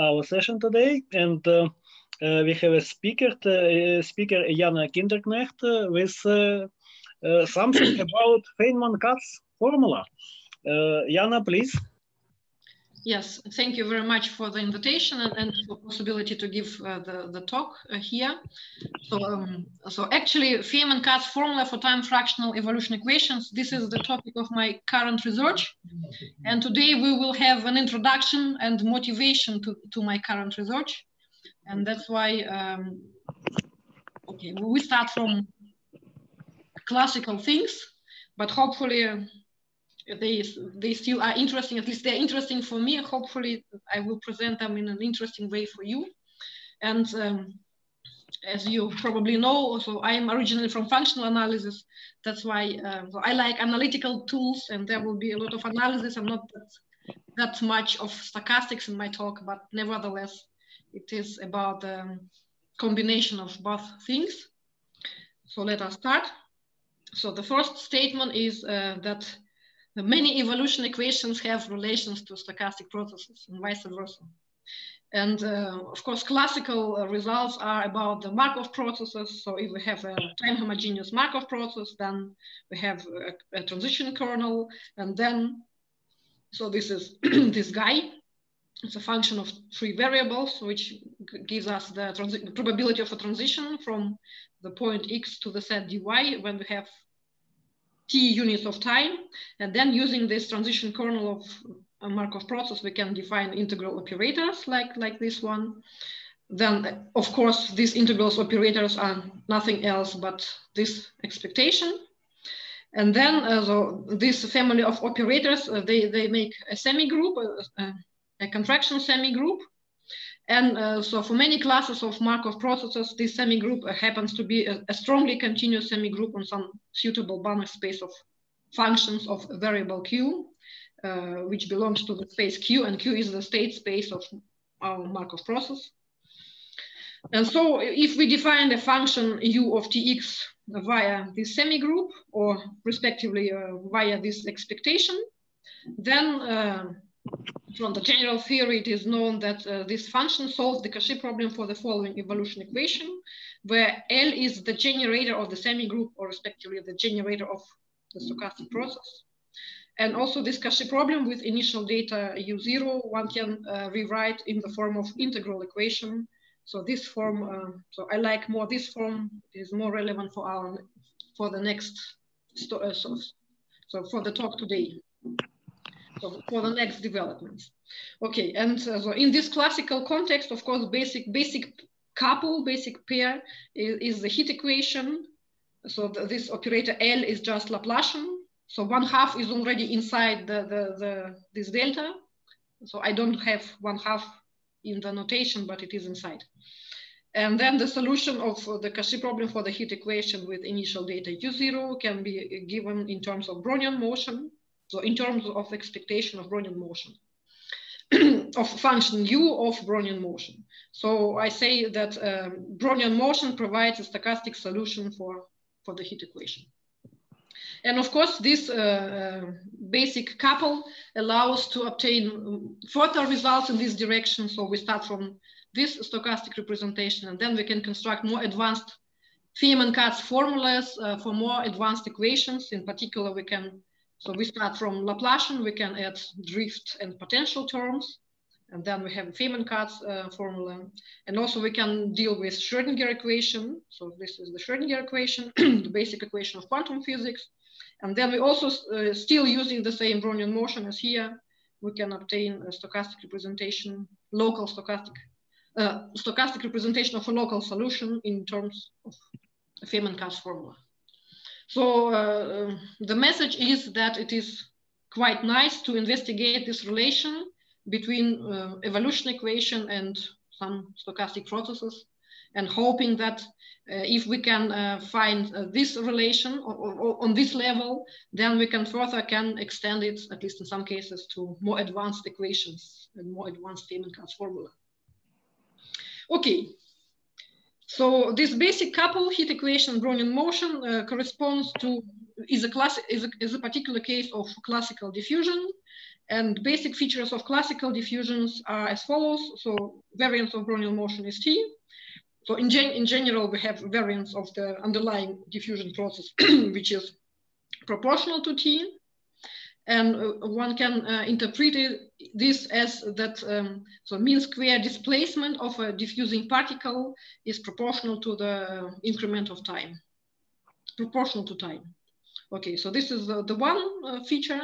our session today, and uh, uh, we have a speaker, uh, speaker Yana Kinderknecht, with something about Feynman-Kac formula. Yana, please. Yes, thank you very much for the invitation and, and for possibility to give uh, the, the talk uh, here. So, um, so actually, Feynman-Kac formula for time fractional evolution equations, this is the topic of my current research. And today we will have an introduction and motivation to, to my current research. And that's why, um, okay, we start from classical things, but hopefully they they still are interesting. At least they're interesting for me. Hopefully, I will present them in an interesting way for you. And um, as you probably know, so I am originally from functional analysis. That's why uh, so I like analytical tools, and there will be a lot of analysis. I'm not that, that much of stochastics in my talk, but nevertheless, it is about the um, combination of both things. So let us start. So the first statement is uh, that many evolution equations have relations to stochastic processes and vice versa. And uh, of course, classical uh, results are about the Markov processes. So if we have a time homogeneous Markov process, then we have a, a transition kernel. And then, so this is this guy. It's a function of three variables, which gives us the probability of a transition from the point x to the set dy when we have t units of time. And then using this transition kernel of a Markov process, we can define integral operators like, like this one. Then, of course, these integrals operators are nothing else but this expectation. And then uh, so this family of operators, uh, they, they make a semi-group, uh, a contraction semi-group. And uh, so for many classes of Markov processes, this semigroup happens to be a, a strongly continuous semi-group on some suitable Banach space of functions of variable q, uh, which belongs to the space q, and q is the state space of our Markov process. And so if we define the function u of tx via this semi-group, or respectively uh, via this expectation, then uh, from the general theory, it is known that uh, this function solves the Cauchy problem for the following evolution equation, where L is the generator of the semi-group, or respectively the generator of the stochastic process. And also this Cauchy problem with initial data U0, one can uh, rewrite in the form of integral equation. So this form, uh, so I like more this form, is more relevant for our, for the next, uh, so, so for the talk today so for the next developments. Okay, and uh, so in this classical context, of course, basic basic couple, basic pair is, is the heat equation. So the, this operator L is just Laplacian. So one half is already inside the, the, the this delta. So I don't have one half in the notation, but it is inside. And then the solution of the Cauchy problem for the heat equation with initial data U0 can be given in terms of Brownian motion. So in terms of expectation of Brownian motion, of function u of Brownian motion. So I say that um, Brownian motion provides a stochastic solution for, for the heat equation. And of course, this uh, uh, basic couple allows to obtain further results in this direction. So we start from this stochastic representation, and then we can construct more advanced Feynman-Kac formulas uh, for more advanced equations. In particular, we can so we start from Laplacian, we can add drift and potential terms. And then we have Feynman-Kac uh, formula. And also we can deal with Schrodinger equation. So this is the Schrodinger equation, the basic equation of quantum physics. And then we also uh, still using the same Brownian motion as here, we can obtain a stochastic representation, local stochastic, uh, stochastic representation of a local solution in terms of Feynman-Kac formula. So uh, the message is that it is quite nice to investigate this relation between uh, evolution equation and some stochastic processes and hoping that uh, if we can uh, find uh, this relation or, or on this level, then we can further can extend it, at least in some cases, to more advanced equations and more advanced Feynman-Kac formula. Okay, so this basic couple heat equation Brownian motion uh, corresponds to is a class is a, is a particular case of classical diffusion, And basic features of classical diffusions are as follows. So variance of Brownian motion is T. So in, gen in general, we have variance of the underlying diffusion process, which is proportional to T. And uh, one can uh, interpret it, this as that, um, so mean square displacement of a diffusing particle is proportional to the increment of time, proportional to time. Okay, so this is the, the one uh, feature,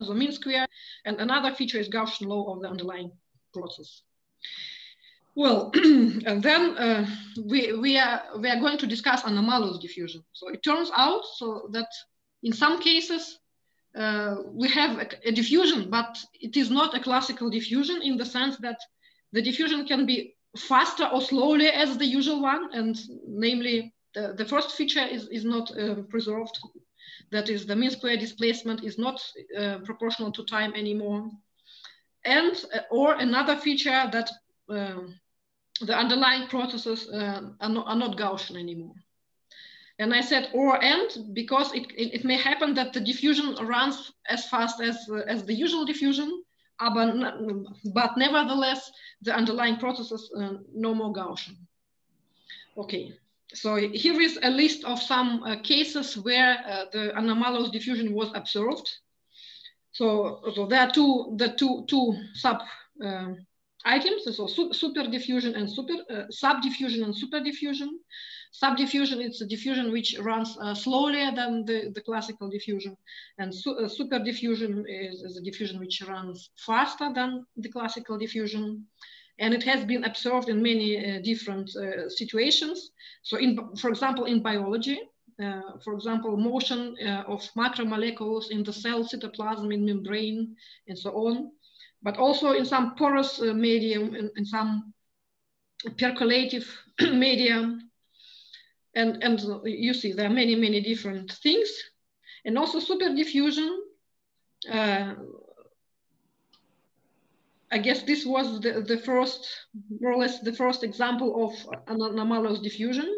the mean square, and another feature is Gaussian law of the underlying process. Well, and then uh, we, we, are, we are going to discuss anomalous diffusion. So it turns out so that in some cases, uh, we have a, a, diffusion, but it is not a classical diffusion in the sense that the diffusion can be faster or slowly as the usual one. And namely, the, the first feature is, is not uh, preserved. That is the mean square displacement is not uh, proportional to time anymore. And, uh, or another feature that um, the underlying processes uh, are, not, are not Gaussian anymore. And I said or and because it, it, it, may happen that the diffusion runs as fast as, uh, as the usual diffusion, uh, but, but nevertheless, the underlying processes uh, no more Gaussian. Okay, so here is a list of some uh, cases where uh, the anomalous diffusion was observed. So, so there are two, the two, two sub uh, items, so su super diffusion and super uh, diffusion and super diffusion. Subdiffusion it's a diffusion which runs uh, slower than the, the classical diffusion, and su uh, super diffusion is, is, a diffusion which runs faster than the classical diffusion. And it has been observed in many uh, different uh, situations. So, in, for example, in biology, uh, for example, motion uh, of macromolecules in the cell cytoplasm in membrane and so on but also in some porous medium, in, in, some percolative medium. And, and you see there are many, many different things. And also super diffusion. Uh, I guess this was the, the first, more or less the first example of an anomalous diffusion.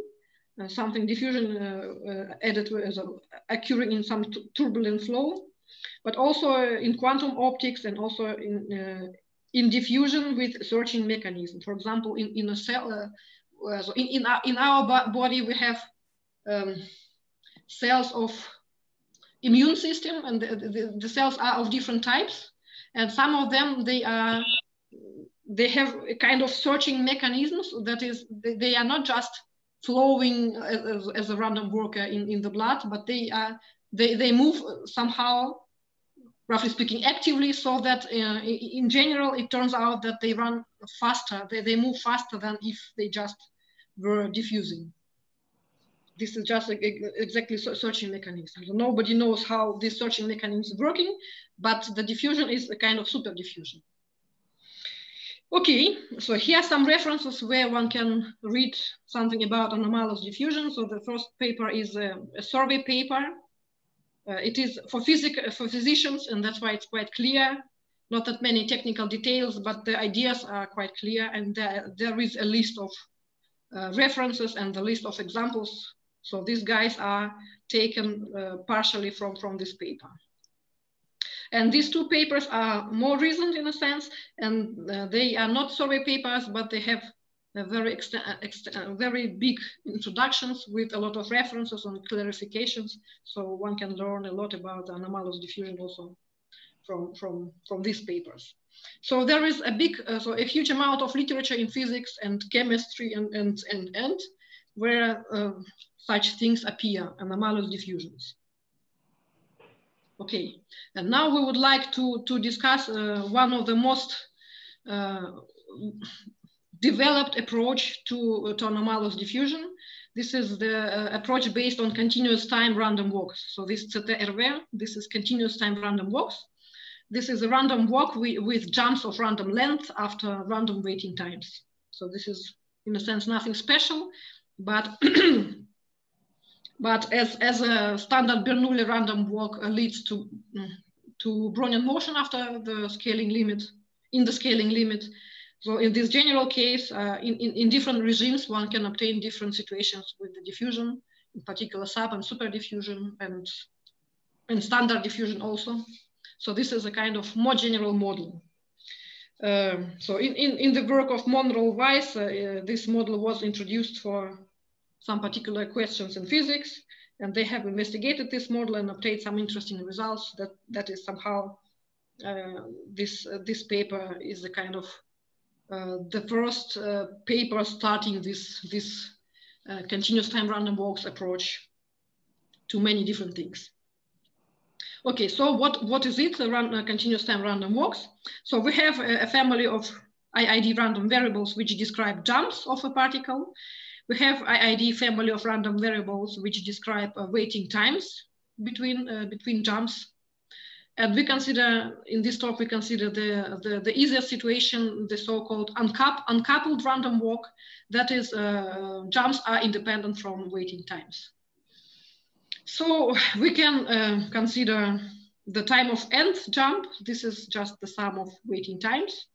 Uh, something diffusion uh, uh, added as a, occurring in some turbulent flow but also in quantum optics and also in, uh, in diffusion with searching mechanism. For example, in, in a cell, uh, so in, in, our, in our body, we have um, cells of immune system and the, the, the, cells are of different types. And some of them, they are, they have a kind of searching mechanisms that is, they, are not just flowing as, as, a random worker in, in the blood, but they are, they, they move somehow roughly speaking, actively so that uh, in general, it turns out that they run faster, they, they move faster than if they just were diffusing. This is just exactly searching mechanism. Nobody knows how this searching mechanism is working, but the diffusion is a kind of super diffusion. Okay, so here are some references where one can read something about anomalous diffusion. So the first paper is a, a survey paper uh, it is for, physic for physicians, and that's why it's quite clear. Not that many technical details, but the ideas are quite clear, and there, there is a list of uh, references and the list of examples. So these guys are taken uh, partially from, from this paper. And these two papers are more recent in a sense, and uh, they are not survey papers, but they have very, very big introductions with a lot of references and clarifications. So one can learn a lot about anomalous diffusion also from, from, from these papers. So there is a big, uh, so a huge amount of literature in physics and chemistry and, and, and, and where uh, such things appear, anomalous diffusions. Okay, and now we would like to, to discuss uh, one of the most uh, developed approach to, to anomalous diffusion. This is the uh, approach based on continuous time random walks. So this this is continuous time random walks. This is a random walk with, with jumps of random length after random waiting times. So this is in a sense nothing special, but but as, as a standard Bernoulli random walk uh, leads to, mm, to Brownian motion after the scaling limit, in the scaling limit, so in this general case, uh, in, in, in, different regimes, one can obtain different situations with the diffusion, in particular sub and super diffusion. And and standard diffusion also. So this is a kind of more general model. Um, so in, in, in the work of Montroll Weiss, uh, uh, this model was introduced for some particular questions in physics, and they have investigated this model and obtained some interesting results that, that is somehow uh, this, uh, this paper is a kind of the first uh, paper starting this, this continuous time random walks approach to many different things. Okay, so what, what is it, the run, uh, continuous time random walks? So we have a, a, family of IID random variables which describe jumps of a particle. We have IID family of random variables which describe uh, waiting times between, uh, between jumps. And we consider, in this talk, we consider the, the, the situation, the so-called uncoup, uncoupled random walk, that is, uh, jumps are independent from waiting times. So we can uh, consider the time of nth jump. This is just the sum of waiting times.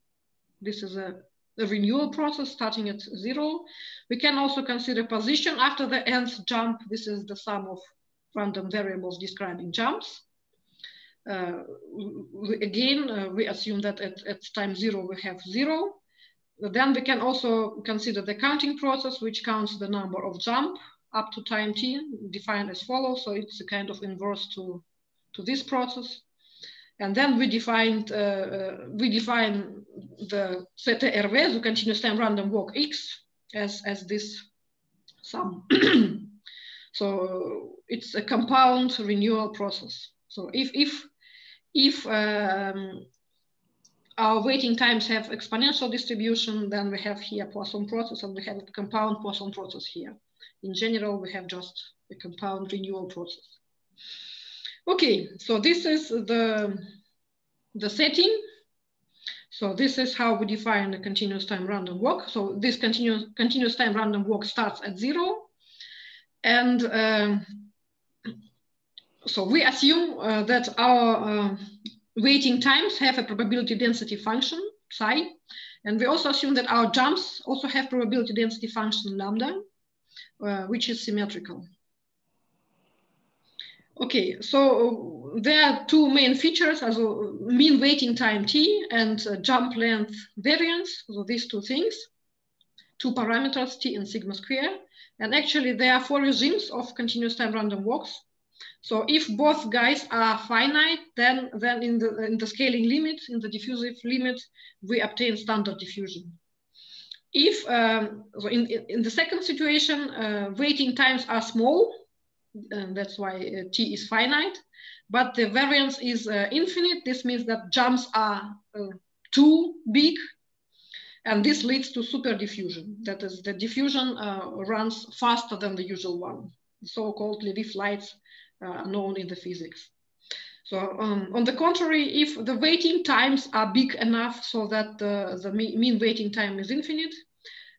This is a, a renewal process starting at zero. We can also consider position after the nth jump. This is the sum of random variables describing jumps. Uh, again, uh, we assume that at, at time zero, we have zero. Then we can also consider the counting process, which counts the number of jump up to time t defined as follows. So it's a kind of inverse to, to this process. And then we defined, uh, uh, we define the CTRV, the continuous time random walk X as, as this sum. so it's a compound renewal process. So if, if, if um, our waiting times have exponential distribution, then we have here Poisson process and we have a compound Poisson process here. In general, we have just a compound renewal process. Okay, so this is the, the setting. So this is how we define the continuous time random walk. So this continuous, continuous time random walk starts at zero. And um, so we assume uh, that our uh, waiting times have a probability density function, psi. And we also assume that our jumps also have probability density function lambda uh, which is symmetrical. Okay, so there are two main features, also mean waiting time t and uh, jump length variance, so these two things, two parameters t and sigma square. And actually there are four regimes of continuous time random walks. So if both guys are finite, then, then in, the, in the scaling limit, in the diffusive limit, we obtain standard diffusion. If um, so in, in the second situation, uh, waiting times are small, and that's why uh, t is finite, but the variance is uh, infinite. This means that jumps are uh, too big, and this leads to super diffusion. That is, the diffusion uh, runs faster than the usual one, so-called Levy flights uh, known in the physics. So um, on the contrary, if the waiting times are big enough so that the, the mean waiting time is infinite,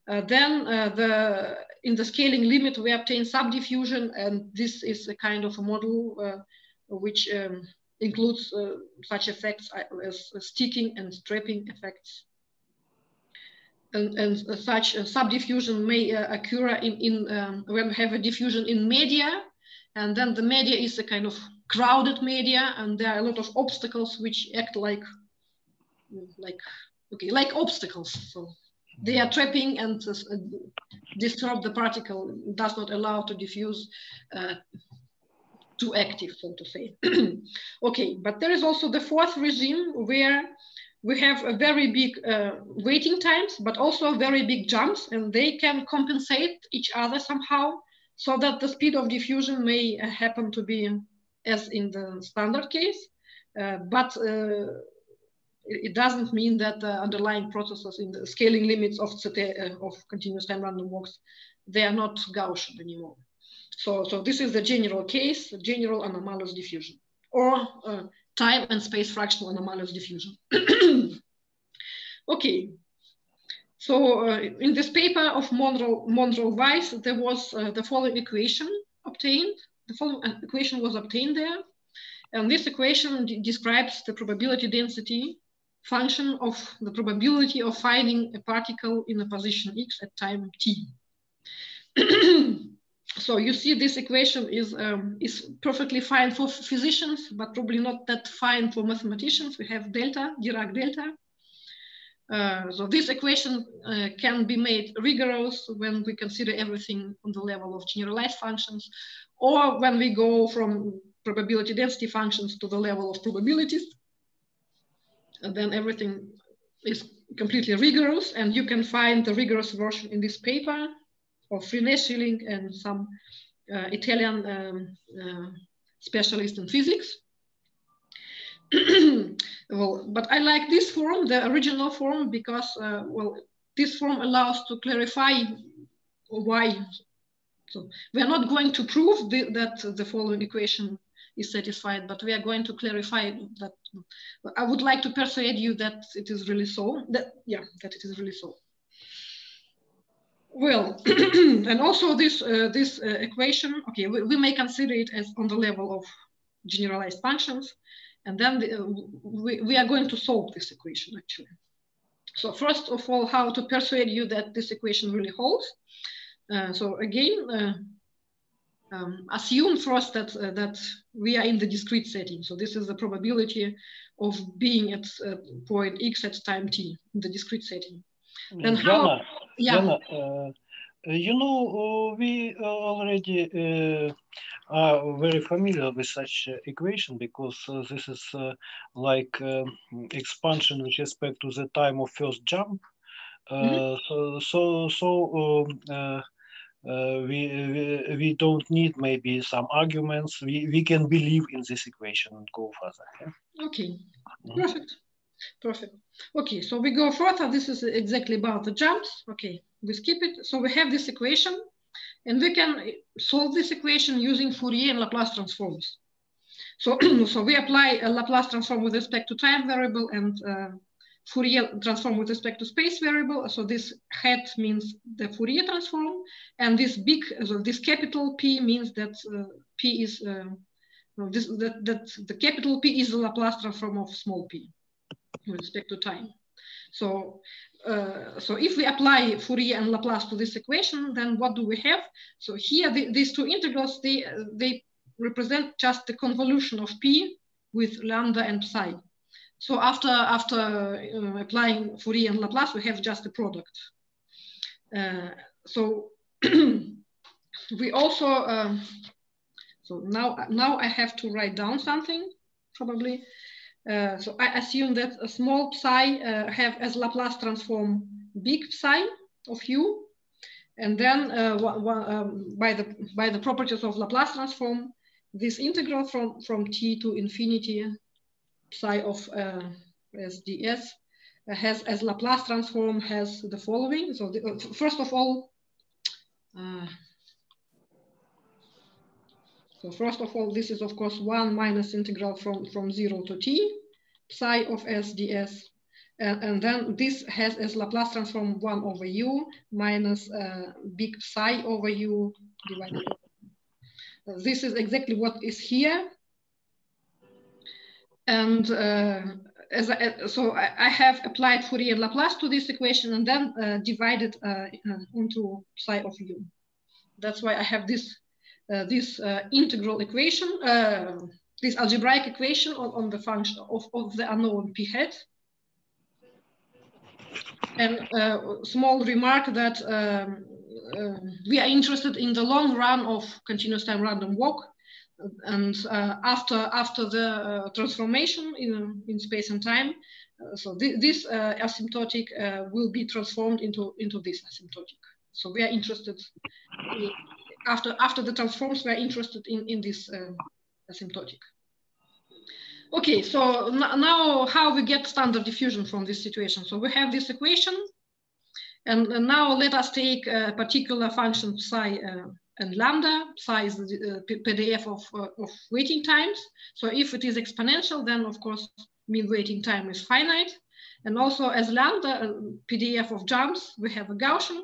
uh, then uh, the, in the scaling limit, we obtain subdiffusion, and this is a kind of a model uh, which um, includes uh, such effects as sticking and stripping effects. And, and such subdiffusion may occur in, in um, when we have a diffusion in media, and then the media is a kind of crowded media and there are a lot of obstacles which act like like okay like obstacles. So they are trapping and uh, disturb the particle does not allow to diffuse uh, too active so to say. Okay but there is also the fourth regime where we have a very big uh, waiting times but also very big jumps and they can compensate each other somehow so that the speed of diffusion may happen to be as in the standard case, uh, but uh, it doesn't mean that the underlying processes in the scaling limits of, uh, of continuous time random walks, they are not Gaussian anymore. So, so this is the general case, general anomalous diffusion, or uh, time and space fractional anomalous diffusion. okay, so uh, in this paper of Montroll, Montroll Weiss, there was uh, the following equation obtained the following equation was obtained there. And this equation describes the probability density function of the probability of finding a particle in a position x at time t. so you see this equation is, um, is perfectly fine for physicians, but probably not that fine for mathematicians. We have delta, Dirac delta. Uh, so this equation uh, can be made rigorous when we consider everything on the level of generalized functions, or when we go from probability density functions to the level of probabilities. And then everything is completely rigorous, and you can find the rigorous version in this paper of René Schilling and some uh, Italian um, uh, specialist in physics. well, but I like this form, the original form, because uh, well, this form allows to clarify why. So we are not going to prove the, that the following equation is satisfied, but we are going to clarify that. I would like to persuade you that it is really so. That yeah, that it is really so. Well, and also this uh, this uh, equation, okay, we, we, may consider it as on the level of generalized functions, and then the, uh, we, we are going to solve this equation actually. So first of all, how to persuade you that this equation really holds. Uh, so again, uh, um, assume first that uh, that we are in the discrete setting. So this is the probability of being at point x at time t in the discrete setting. Then how? yeah. uh, you know, uh, we already uh, are very familiar with such equation because this is like expansion with respect to the time of first jump. Mm -hmm. so, so, so um, uh, we, we, we don't need maybe some arguments. We, we can believe in this equation and go further. Yeah? Okay, mm -hmm. perfect. Perfect. Okay, so we go further. This is exactly about the jumps. Okay, we skip it. So we have this equation and we can solve this equation using Fourier and Laplace transforms. So, so we apply a Laplace transform with respect to time variable and uh, Fourier transform with respect to space variable. So this hat means the Fourier transform, and this big, so this capital P means that uh, P is uh, this that, that the capital P is the Laplace transform of small p with respect to time. So, uh, so if we apply Fourier and Laplace to this equation, then what do we have? So here, the, these two integrals, they, they represent just the convolution of P with lambda and psi. So after, after uh, applying Fourier and Laplace, we have just the product. Uh, so we also, um, so now, now I have to write down something probably. Uh, so I assume that a small psi uh, have as Laplace transform big psi of u, and then uh, um, by the by the properties of Laplace transform, this integral from from t to infinity psi of uh, s ds uh, has as Laplace transform has the following. So the, first of all. So first of all, this is of course one minus integral from, from zero to t, psi of s ds. And, and then this has as Laplace transform one over u minus uh, big psi over u divided. Uh, this is exactly what is here. And uh, as I, so I, I, have applied Fourier Laplace to this equation and then uh, divided uh, into psi of u. That's why I have this uh, this uh, integral equation, uh, this algebraic equation on, on the function of, of the unknown p hat. And a small remark that um, uh, we are interested in the long run of continuous time random walk. And uh, after, after the uh, transformation in, in space and time, so th this asymptotic will be transformed into, into this asymptotic. So we are interested in, after after the transforms, we're interested in in this uh, asymptotic. Okay, so now how we get standard diffusion from this situation? So we have this equation, and, and now let us take a particular function psi uh, and lambda. Psi is the uh, PDF of, uh, of waiting times. So if it is exponential, then of course mean waiting time is finite. And also as lambda, uh, PDF of jumps, we have a Gaussian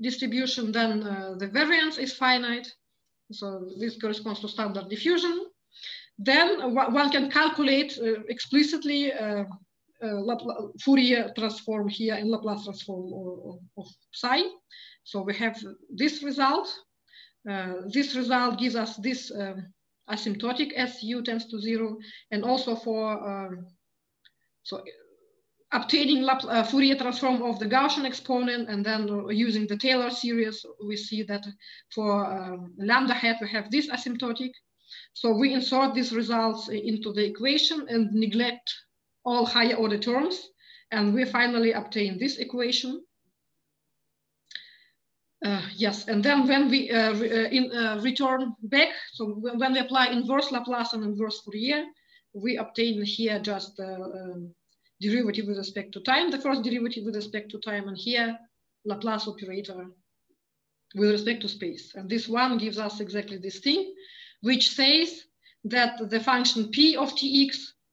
distribution, then uh, the variance is finite. So this corresponds to standard diffusion. Then one can calculate uh, explicitly uh, uh, Fourier transform here in Laplace transform of, of, psi. So we have this result. this result gives us this um, asymptotic as u tends to zero, and also for um, so obtaining Lap uh, Fourier transform of the Gaussian exponent and then using the Taylor series, we see that for um, lambda hat, we have this asymptotic. So we insert these results into the equation and neglect all higher order terms. And we finally obtain this equation. Uh, yes, and then when we uh, re uh, in, uh, return back, so when we apply inverse Laplace and inverse Fourier, we obtain here just the um, derivative with respect to time, the first derivative with respect to time, and here Laplace operator with respect to space. And this one gives us exactly this thing, which says that the function p of tx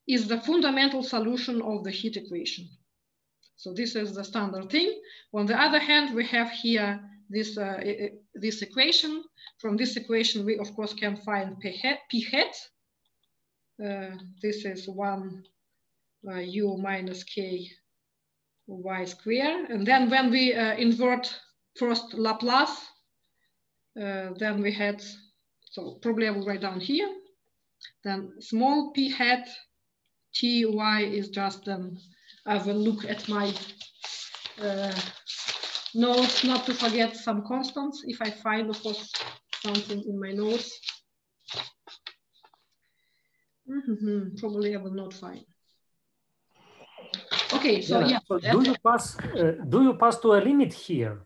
is the fundamental solution of the heat equation. So this is the standard thing. On the other hand, we have here this, uh, this equation. From this equation, we of course can find p hat. Uh, this is one uh, u minus k y square. And then when we uh, invert first Laplace, uh, then we had, so probably I will write down here. Then small p hat ty is just, um, I will look at my uh, notes not to forget some constants if I find, of course, something in my notes. Mm -hmm. Probably I will not find. Okay, so yeah. yeah. So do you pass? Uh, do you pass to a limit here?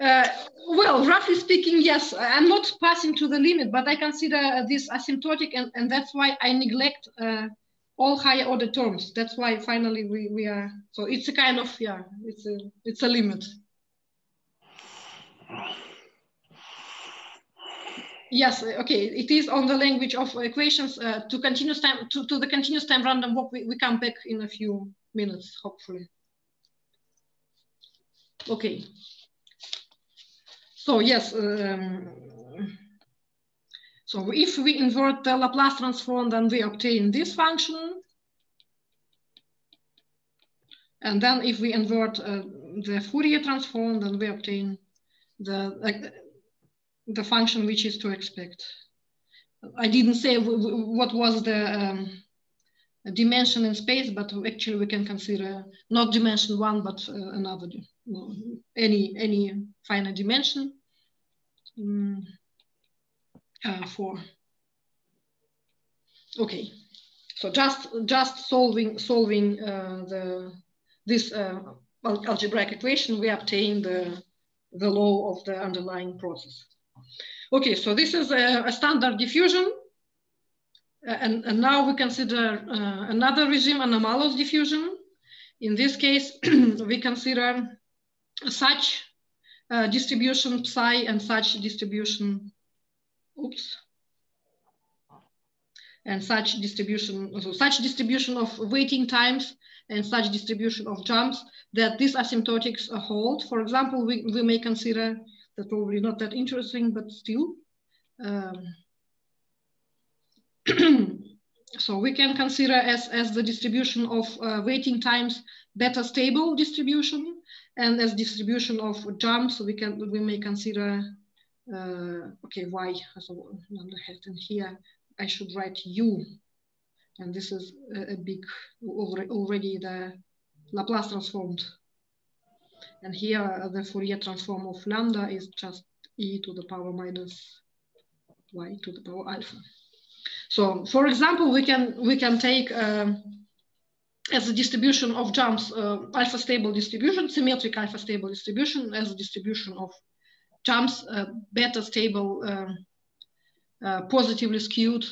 Uh, well, roughly speaking, yes. I'm not passing to the limit, but I consider this asymptotic, and, and that's why I neglect uh, all higher order terms. That's why finally we, we are. So it's a kind of yeah, it's a it's a limit. Yes, okay, it is on the language of equations uh, to continuous time to, to the continuous time random walk. We, we come back in a few minutes, hopefully. Okay. So yes, um, so if we invert the Laplace transform, then we obtain this function. And then if we invert uh, the Fourier transform, then we obtain the, uh, the function which is to expect. I didn't say what was the um, dimension in space, but actually we can consider not dimension one, but uh, another, any, any finite dimension um, uh, for. Okay, so just just solving solving uh, the this uh, algebraic equation, we obtain the the law of the underlying process. Okay, so this is a, a standard diffusion and, and, now we consider uh, another regime, anomalous diffusion. In this case, we consider such uh, distribution psi and such distribution, oops, and such distribution, so such distribution of waiting times and such distribution of jumps that these asymptotics hold. For example, we, we may consider that probably not that interesting, but still. Um, so we can consider as, as the distribution of uh, waiting times beta stable distribution. And as distribution of jumps we can we may consider uh, okay y so and here I should write u. And this is a, a big already the Laplace transformed. And here the Fourier transform of lambda is just e to the power minus y to the power alpha. So for example, we can, we can take um, as a distribution of jumps, uh, alpha stable distribution, symmetric alpha stable distribution as a distribution of jumps, uh, beta stable, um, uh, positively skewed.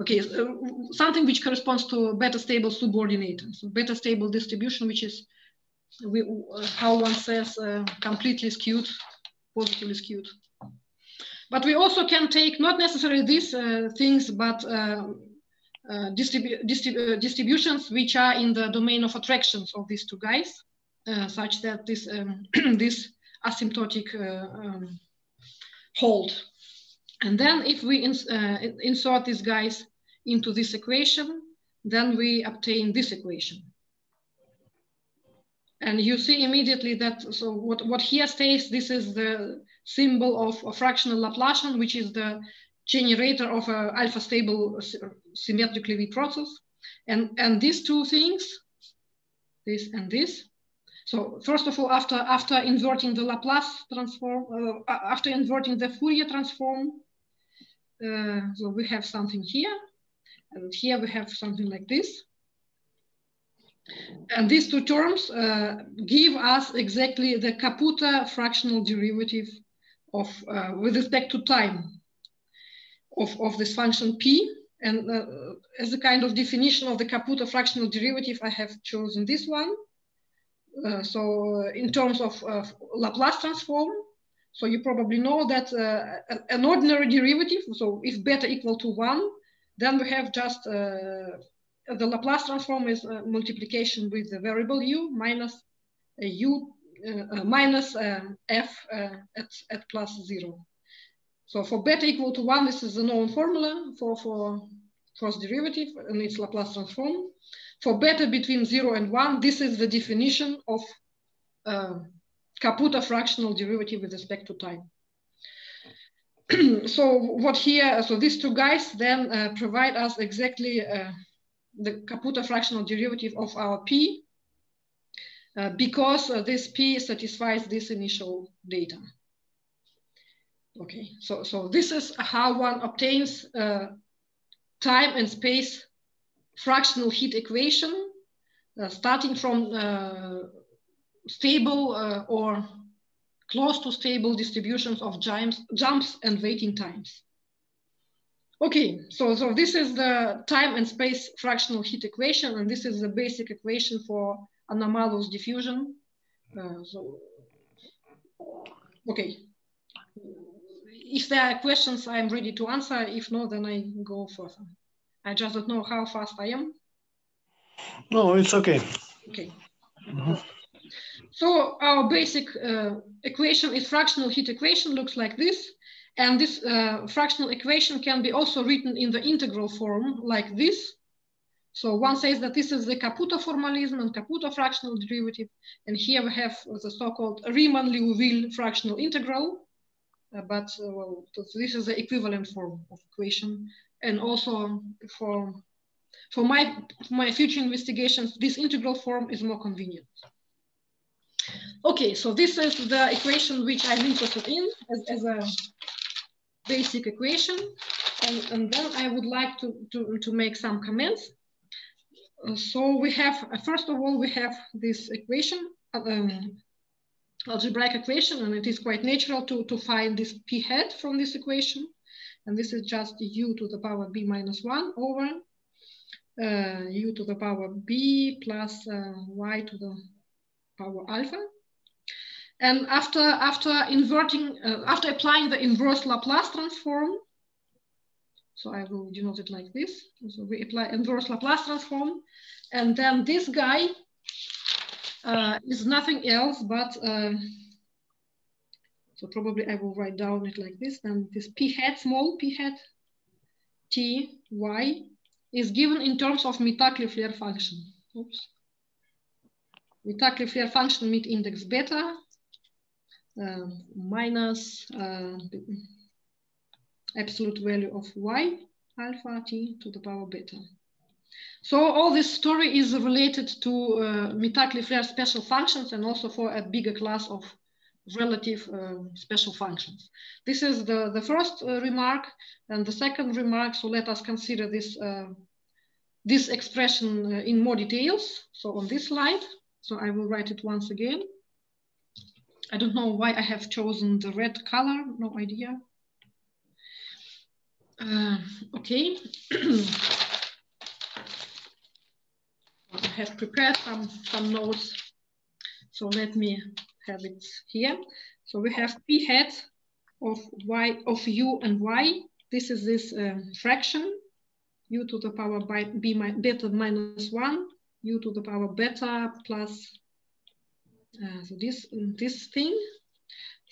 Okay, uh, something which corresponds to beta stable subordinate. So beta stable distribution, which is we, uh, how one says uh, completely skewed, positively skewed. But we also can take not necessarily these uh, things, but uh, uh, distribu distrib distributions which are in the domain of attractions of these two guys, such that this, um, this asymptotic um, hold. And then if we ins insert these guys into this equation, then we obtain this equation. And you see immediately that, so what, what here stays, this is the symbol of a fractional Laplacian, which is the generator of a alpha stable symmetric Lévy process. And, and these two things, this and this. So first of all, after, after inverting the Laplace transform, uh, after inverting the Fourier transform, uh, so we have something here, and here we have something like this. And these two terms uh, give us exactly the Caputo fractional derivative of uh, with respect to time of, of this function p. And uh, as a kind of definition of the Caputo fractional derivative, I have chosen this one. Uh, so in terms of Laplace transform, so you probably know that uh, an ordinary derivative, so if beta equal to one, then we have just uh, the Laplace transform is uh, multiplication with the variable u minus u minus f at, at plus zero. So for beta equal to one, this is the known formula for, for cross derivative and its Laplace transform. For beta between zero and one, this is the definition of uh, Caputo fractional derivative with respect to time. so what here, so these two guys then uh, provide us exactly uh, the Caputo fractional derivative of our P uh, because uh, this P satisfies this initial data. Okay, so, so this is how one obtains uh, time and space fractional heat equation, uh, starting from stable or close to stable distributions of jumps, jumps and waiting times. Okay, so, so this is the time and space fractional heat equation, and this is the basic equation for anomalous diffusion. Uh, so, okay, if there are questions, I'm ready to answer. If not, then I go further. I just don't know how fast I am. No, it's okay. Okay. Mm -hmm. So our basic uh, equation is fractional heat equation, looks like this. And this uh, fractional equation can be also written in the integral form like this. So one says that this is the Caputo formalism and Caputo fractional derivative. And here we have the so-called Riemann-Liouville fractional integral. Uh, but uh, well, this is the equivalent form of equation. And also for, for my, my future investigations, this integral form is more convenient. Okay, so this is the equation which I'm interested in as, as a basic equation. And, and then I would like to, to, to make some comments. Uh, so we have, uh, first of all, we have this equation, um, algebraic equation, and it is quite natural to, to find this p hat from this equation. And this is just u to the power b minus 1 over uh, u to the power b plus uh, y to the power alpha. And after, after inverting, uh, after applying the inverse Laplace transform, so I will denote it like this. So we apply inverse Laplace transform, and then this guy uh, is nothing else but, uh, so probably I will write down it like this, then this p hat, small p hat, t, y, is given in terms of Mittag-Leffler function. Oops. Mittag-Leffler function mit index beta uh, minus uh, absolute value of y alpha t to the power beta. So all this story is related to uh, Mittag-Leffler special functions and also for a bigger class of relative uh, special functions. This is the, the first uh, remark. And the second remark, so let us consider this, uh, this expression uh, in more details. So on this slide, so I will write it once again. I don't know why I have chosen the red color, no idea. Uh, okay. I have prepared some, some notes. So let me have it here. So we have p hat of y of u and y. This is this uh, fraction, u to the power by b my, beta minus one, u to the power beta plus uh, so this this thing.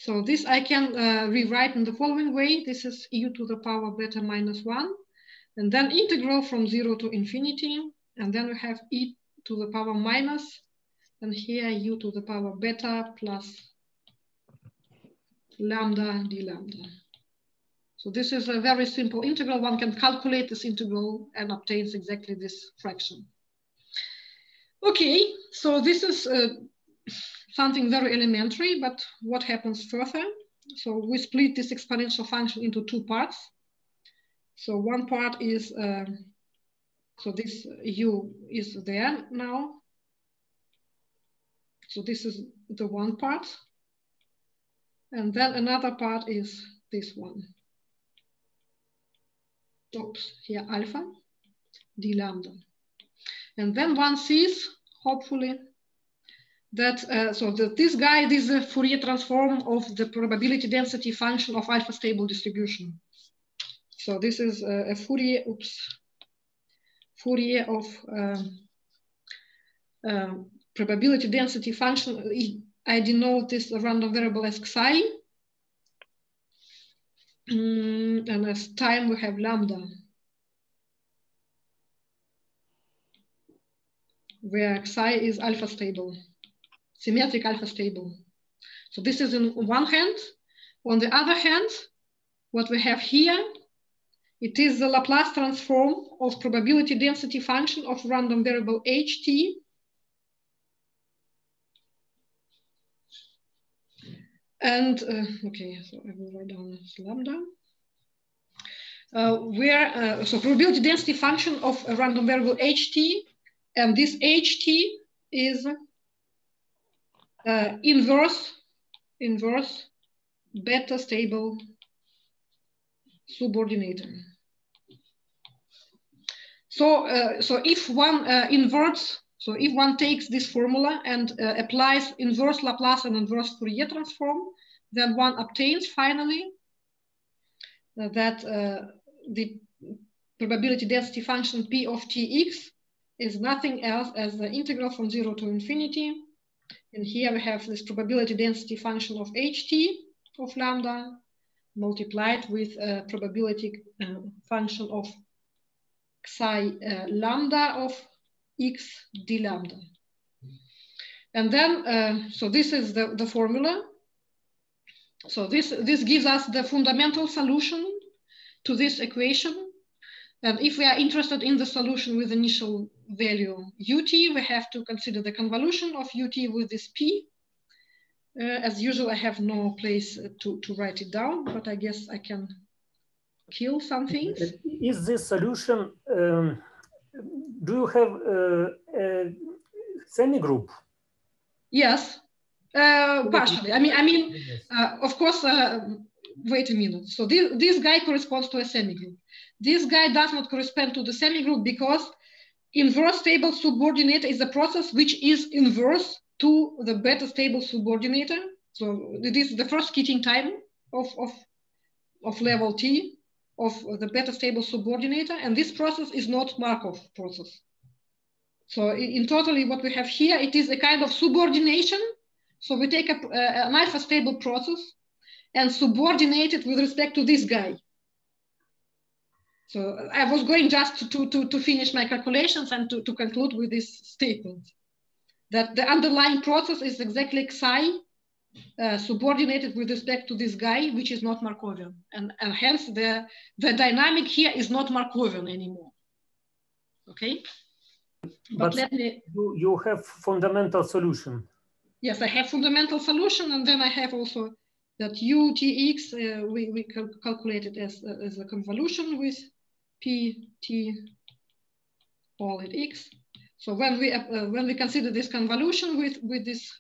So this I can uh, rewrite in the following way. This is u to the power beta minus one, and then integral from zero to infinity and then we have e to the power minus and here u to the power beta plus lambda d lambda. So this is a very simple integral. One can calculate this integral and obtains exactly this fraction. Okay, so this is uh, something very elementary, but what happens further? So we split this exponential function into two parts. So one part is, uh, so this u is there now. So this is the one part. And then another part is this one. Oops, here alpha, d lambda. And then one sees, hopefully, that, uh, so that this guy is a Fourier transform of the probability density function of alpha stable distribution. So this is a, a Fourier, oops, Fourier of um, uh, probability density function. I denote this random variable as xi. Mm, and as time we have lambda. Where xi is alpha stable, symmetric alpha stable. So this is in one hand. On the other hand, what we have here, it is the Laplace transform of probability density function of random variable ht And uh, okay, so I will write down lambda. Uh, where, uh, so probability density function of a random variable ht, and this ht is uh, inverse, inverse beta stable subordinator. So, uh, so if one uh, inverts so if one takes this formula and uh, applies inverse Laplace and inverse Fourier transform, then one obtains finally that uh, the probability density function P of Tx is nothing else as the integral from zero to infinity. And here we have this probability density function of ht of lambda multiplied with a probability uh, function of psi uh, lambda of x d lambda. And then, uh, so this is the, the formula. So this, this gives us the fundamental solution to this equation. And if we are interested in the solution with initial value ut, we have to consider the convolution of ut with this p. Uh, as usual, I have no place to, to write it down, but I guess I can kill some things. Is this solution um, do you have uh, a semi-group? Yes, uh, partially. I mean, I mean, uh, of course. wait a minute. So this, this guy corresponds to a semi-group. This guy does not correspond to the semi-group because inverse stable subordinate is a process which is inverse to the beta stable subordinator. So this is the first hitting time of, of, of level T of the beta stable subordinator, and this process is not Markov process. So in, in totally what we have here, it is a kind of subordination. So we take a, a, an alpha stable process and subordinate it with respect to this guy. So I was going just to, to, to finish my calculations and to, to conclude with this statement that the underlying process is exactly psi uh, subordinated with respect to this guy, which is not Markovian. And, and hence the, the dynamic here is not Markovian anymore. Okay? But, but let me... You, you have fundamental solution. Yes, I have fundamental solution. And then I have also that UTX, uh, we, we cal calculated as, uh, as a convolution with PT all at X. So when we, uh, when we consider this convolution with, with this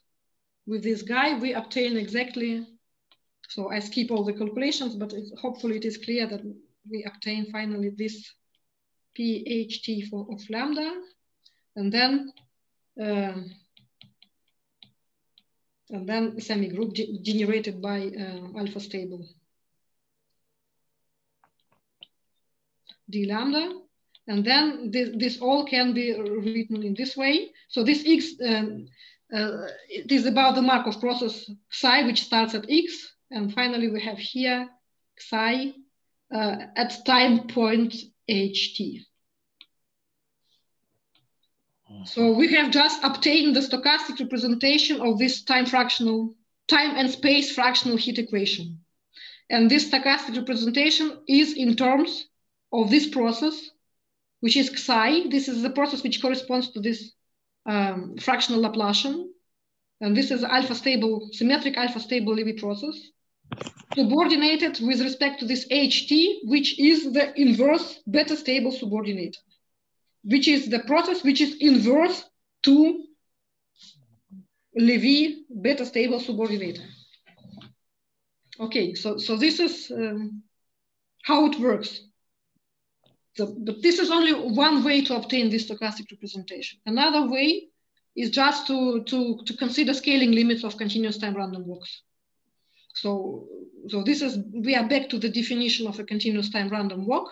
with this guy, we obtain exactly, so I skip all the calculations, but hopefully it is clear that we obtain finally this PHT for, of lambda, and then uh, and then semi-group generated by uh, alpha stable d lambda. And then this, this all can be written in this way. So this x, um, uh, it is about the Markov process psi, which starts at x. And finally, we have here psi uh, at time point ht. So we have just obtained the stochastic representation of this time fractional, time and space fractional heat equation. And this stochastic representation is in terms of this process, which is psi. This is the process which corresponds to this um, fractional Laplacian. And this is alpha stable, symmetric alpha stable Levy process, subordinated with respect to this HT, which is the inverse beta stable subordinate which is the process which is inverse to Levy beta stable subordinator. Okay, so, so this is um, how it works. So, but this is only one way to obtain this stochastic representation. Another way is just to, to, to consider scaling limits of continuous time random walks. So, so this is, we are back to the definition of a continuous time random walk.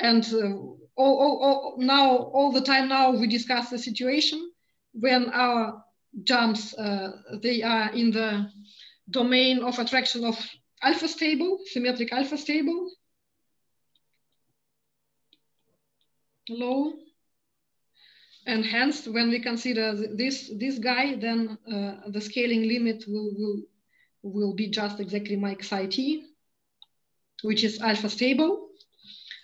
And uh, all, all, all, now, all the time now, we discuss the situation when our jumps, uh, they are in the domain of attraction of alpha stable, symmetric alpha stable. Low. And hence, when we consider this, this guy, then uh, the scaling limit will, will, will be just exactly my psi t, which is alpha stable.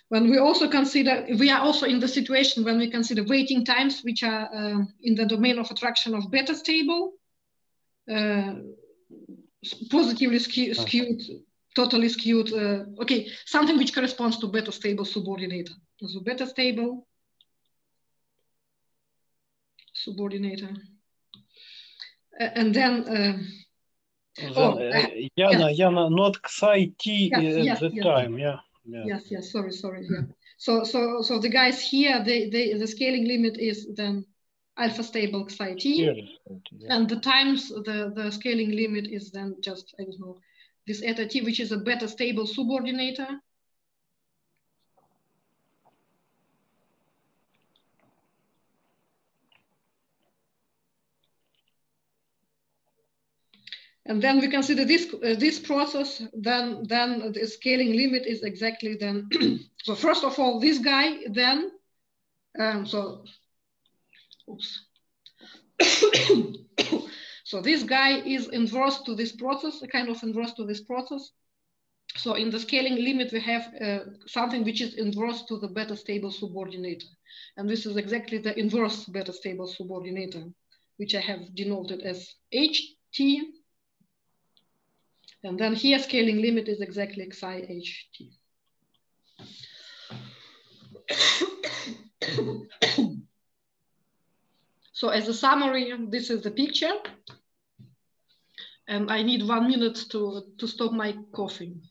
When we also consider, we are also in the situation when we consider waiting times, which are uh, in the domain of attraction of beta stable, uh, positively skew skewed, totally skewed. Uh, okay, something which corresponds to beta stable subordinator. So beta stable subordinator. and then uh, oh, uh, Yana, yes. Yana, not psi t yes, at yes, the yes. time, yeah. Yeah. Yes, yes, sorry, sorry, yeah. So, so, so the guys here, they, they, the scaling limit is then alpha stable psi t, Yeah. and the times the, the scaling limit is then just, I don't know, this eta t, which is a beta stable subordinator. And then we consider this uh, this process. Then then the scaling limit is exactly then. so first of all, this guy then. Um, so, oops. so this guy is inverse to this process, a kind of inverse to this process. So in the scaling limit, we have uh, something which is inverse to the beta stable subordinator. And this is exactly the inverse beta stable subordinator, which I have denoted as HT and then here scaling limit is exactly xi ht. so as a summary, this is the picture. And I need one minute to, to stop my coughing.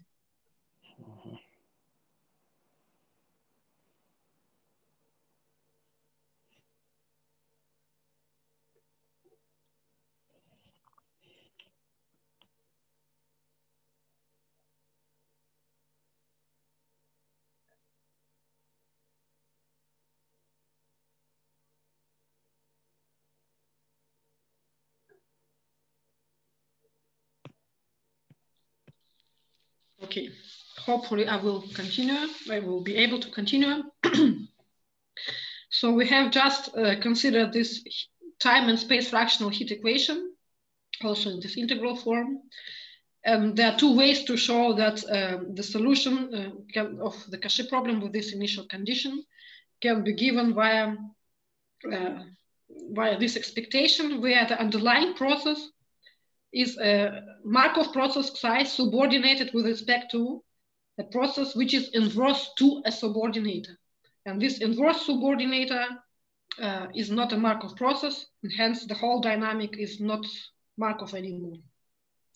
Okay, hopefully I will continue. I will be able to continue. so we have just uh, considered this time and space fractional heat equation, also in this integral form. And there are two ways to show that um, the solution uh, can, of the Cauchy problem with this initial condition can be given via, uh, via this expectation where the underlying process is a Markov process psi subordinated with respect to a process which is inverse to a subordinator. And this inverse subordinator uh, is not a Markov process, and hence the whole dynamic is not Markov anymore.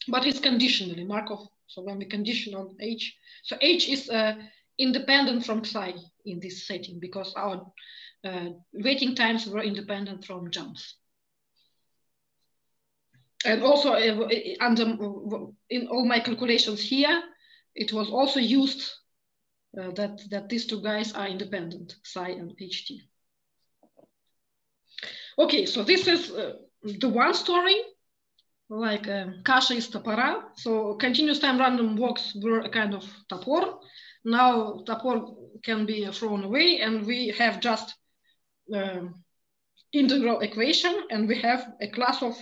But it's conditionally Markov. So when we condition on H, so H is uh, independent from psi in this setting because our uh, waiting times were independent from jumps and also uh, under in all my calculations here, it was also used uh, that that these two guys are independent, psi and ht. Okay, so this is uh, the one story, like uh, Kasha is Tapara. So continuous time random walks were a kind of Tapor. Now Tapor can be thrown away, and we have just um, integral equation, and we have a class of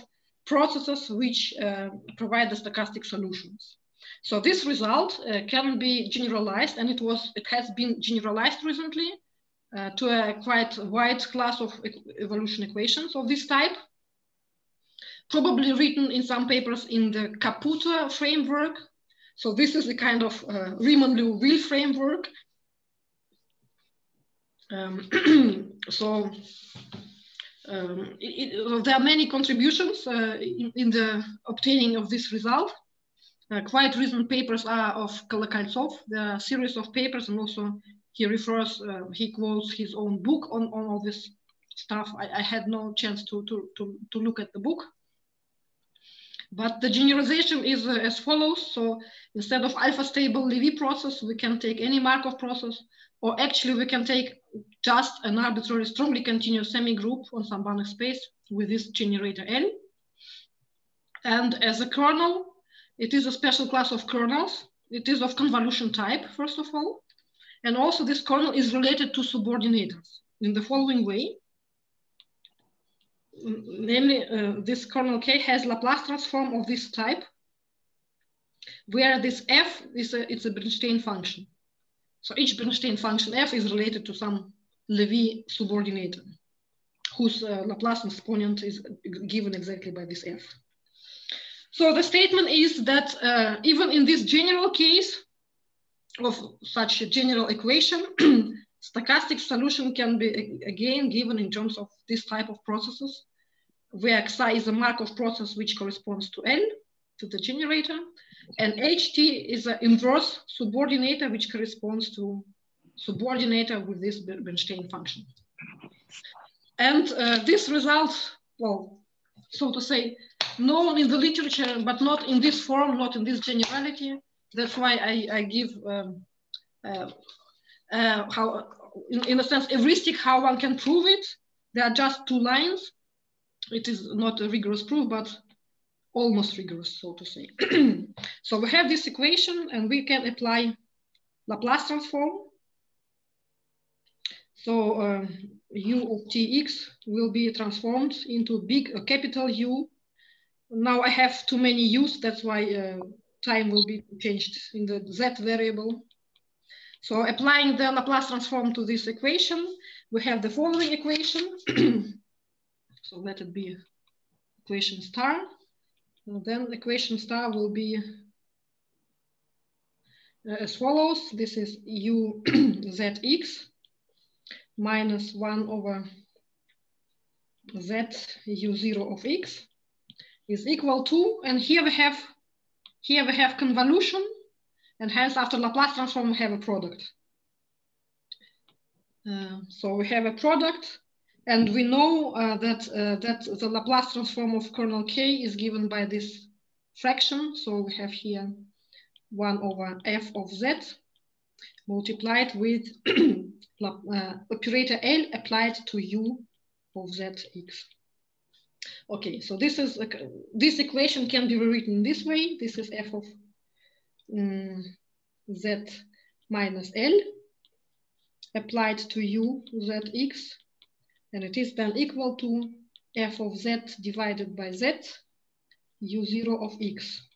processes which uh, provide the stochastic solutions. So this result uh, can be generalized, and it was it has been generalized recently uh, to a quite wide class of evolution equations of this type, probably written in some papers in the Caputo framework. So this is the kind of uh, Riemann-Liouville framework. Um, so um, it, it, there are many contributions uh, in, in, the obtaining of this result. Uh, quite recent papers are of Kolokoltsov. There are series of papers and also he refers, uh, he quotes his own book on, on all this stuff. I, I had no chance to, to, to, to, look at the book. But the generalization is uh, as follows. So instead of alpha stable Levy process, we can take any Markov process, or actually we can take just an arbitrary strongly continuous semi-group on some Banach space with this generator L. And as a kernel, it is a special class of kernels. It is of convolution type, first of all. And also this kernel is related to subordinators in the following way. Namely, uh, this kernel K has Laplace transform of this type, where this F is a, it's a Bernstein function. So each Bernstein function F is related to some Levy subordinator, whose uh, Laplace exponent is given exactly by this F. So the statement is that uh, even in this general case, of such a general equation, stochastic solution can be again given in terms of this type of processes, where Xi is a Markov process which corresponds to L, to the generator, and HT is an inverse subordinator which corresponds to subordinator with this Bernstein function. And uh, this result, well, so to say, known in the literature, but not in this form, not in this generality, that's why I, I give um, uh, uh, how, in, in a sense, heuristic how one can prove it. There are just two lines. It is not a rigorous proof, but almost rigorous, so to say. so we have this equation and we can apply Laplace transform. So uh, u of tx will be transformed into big uh, capital U. Now I have too many u's, that's why uh, time will be changed in the z variable. So applying the Laplace transform to this equation, we have the following equation. so let it be equation star. And then equation star will be uh, as follows. This is u zx minus 1 over z u0 of x is equal to, and here we have here we have convolution, and hence after Laplace transform, we have a product. Uh, so we have a product, and we know uh, that, uh, that the Laplace transform of kernel K is given by this fraction. So we have here 1 over f of z multiplied with uh, operator L applied to u of zx. Okay, so this is this equation can be rewritten this way. This is f of um, z minus L applied to u zx, and it is then equal to f of z divided by z u0 of x.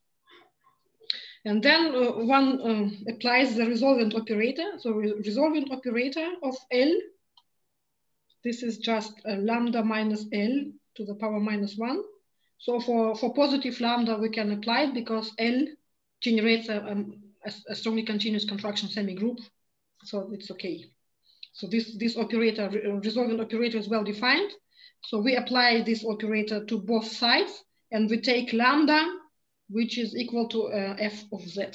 And then uh, one uh, applies the resolvent operator. So re resolvent operator of L, this is just lambda minus L to the power minus one. So for, for positive lambda, we can apply it because L generates a, a, a strongly continuous contraction semi-group. So it's okay. So this, this operator, resolvent operator is well defined. So we apply this operator to both sides and we take lambda, which is equal to uh, f of z.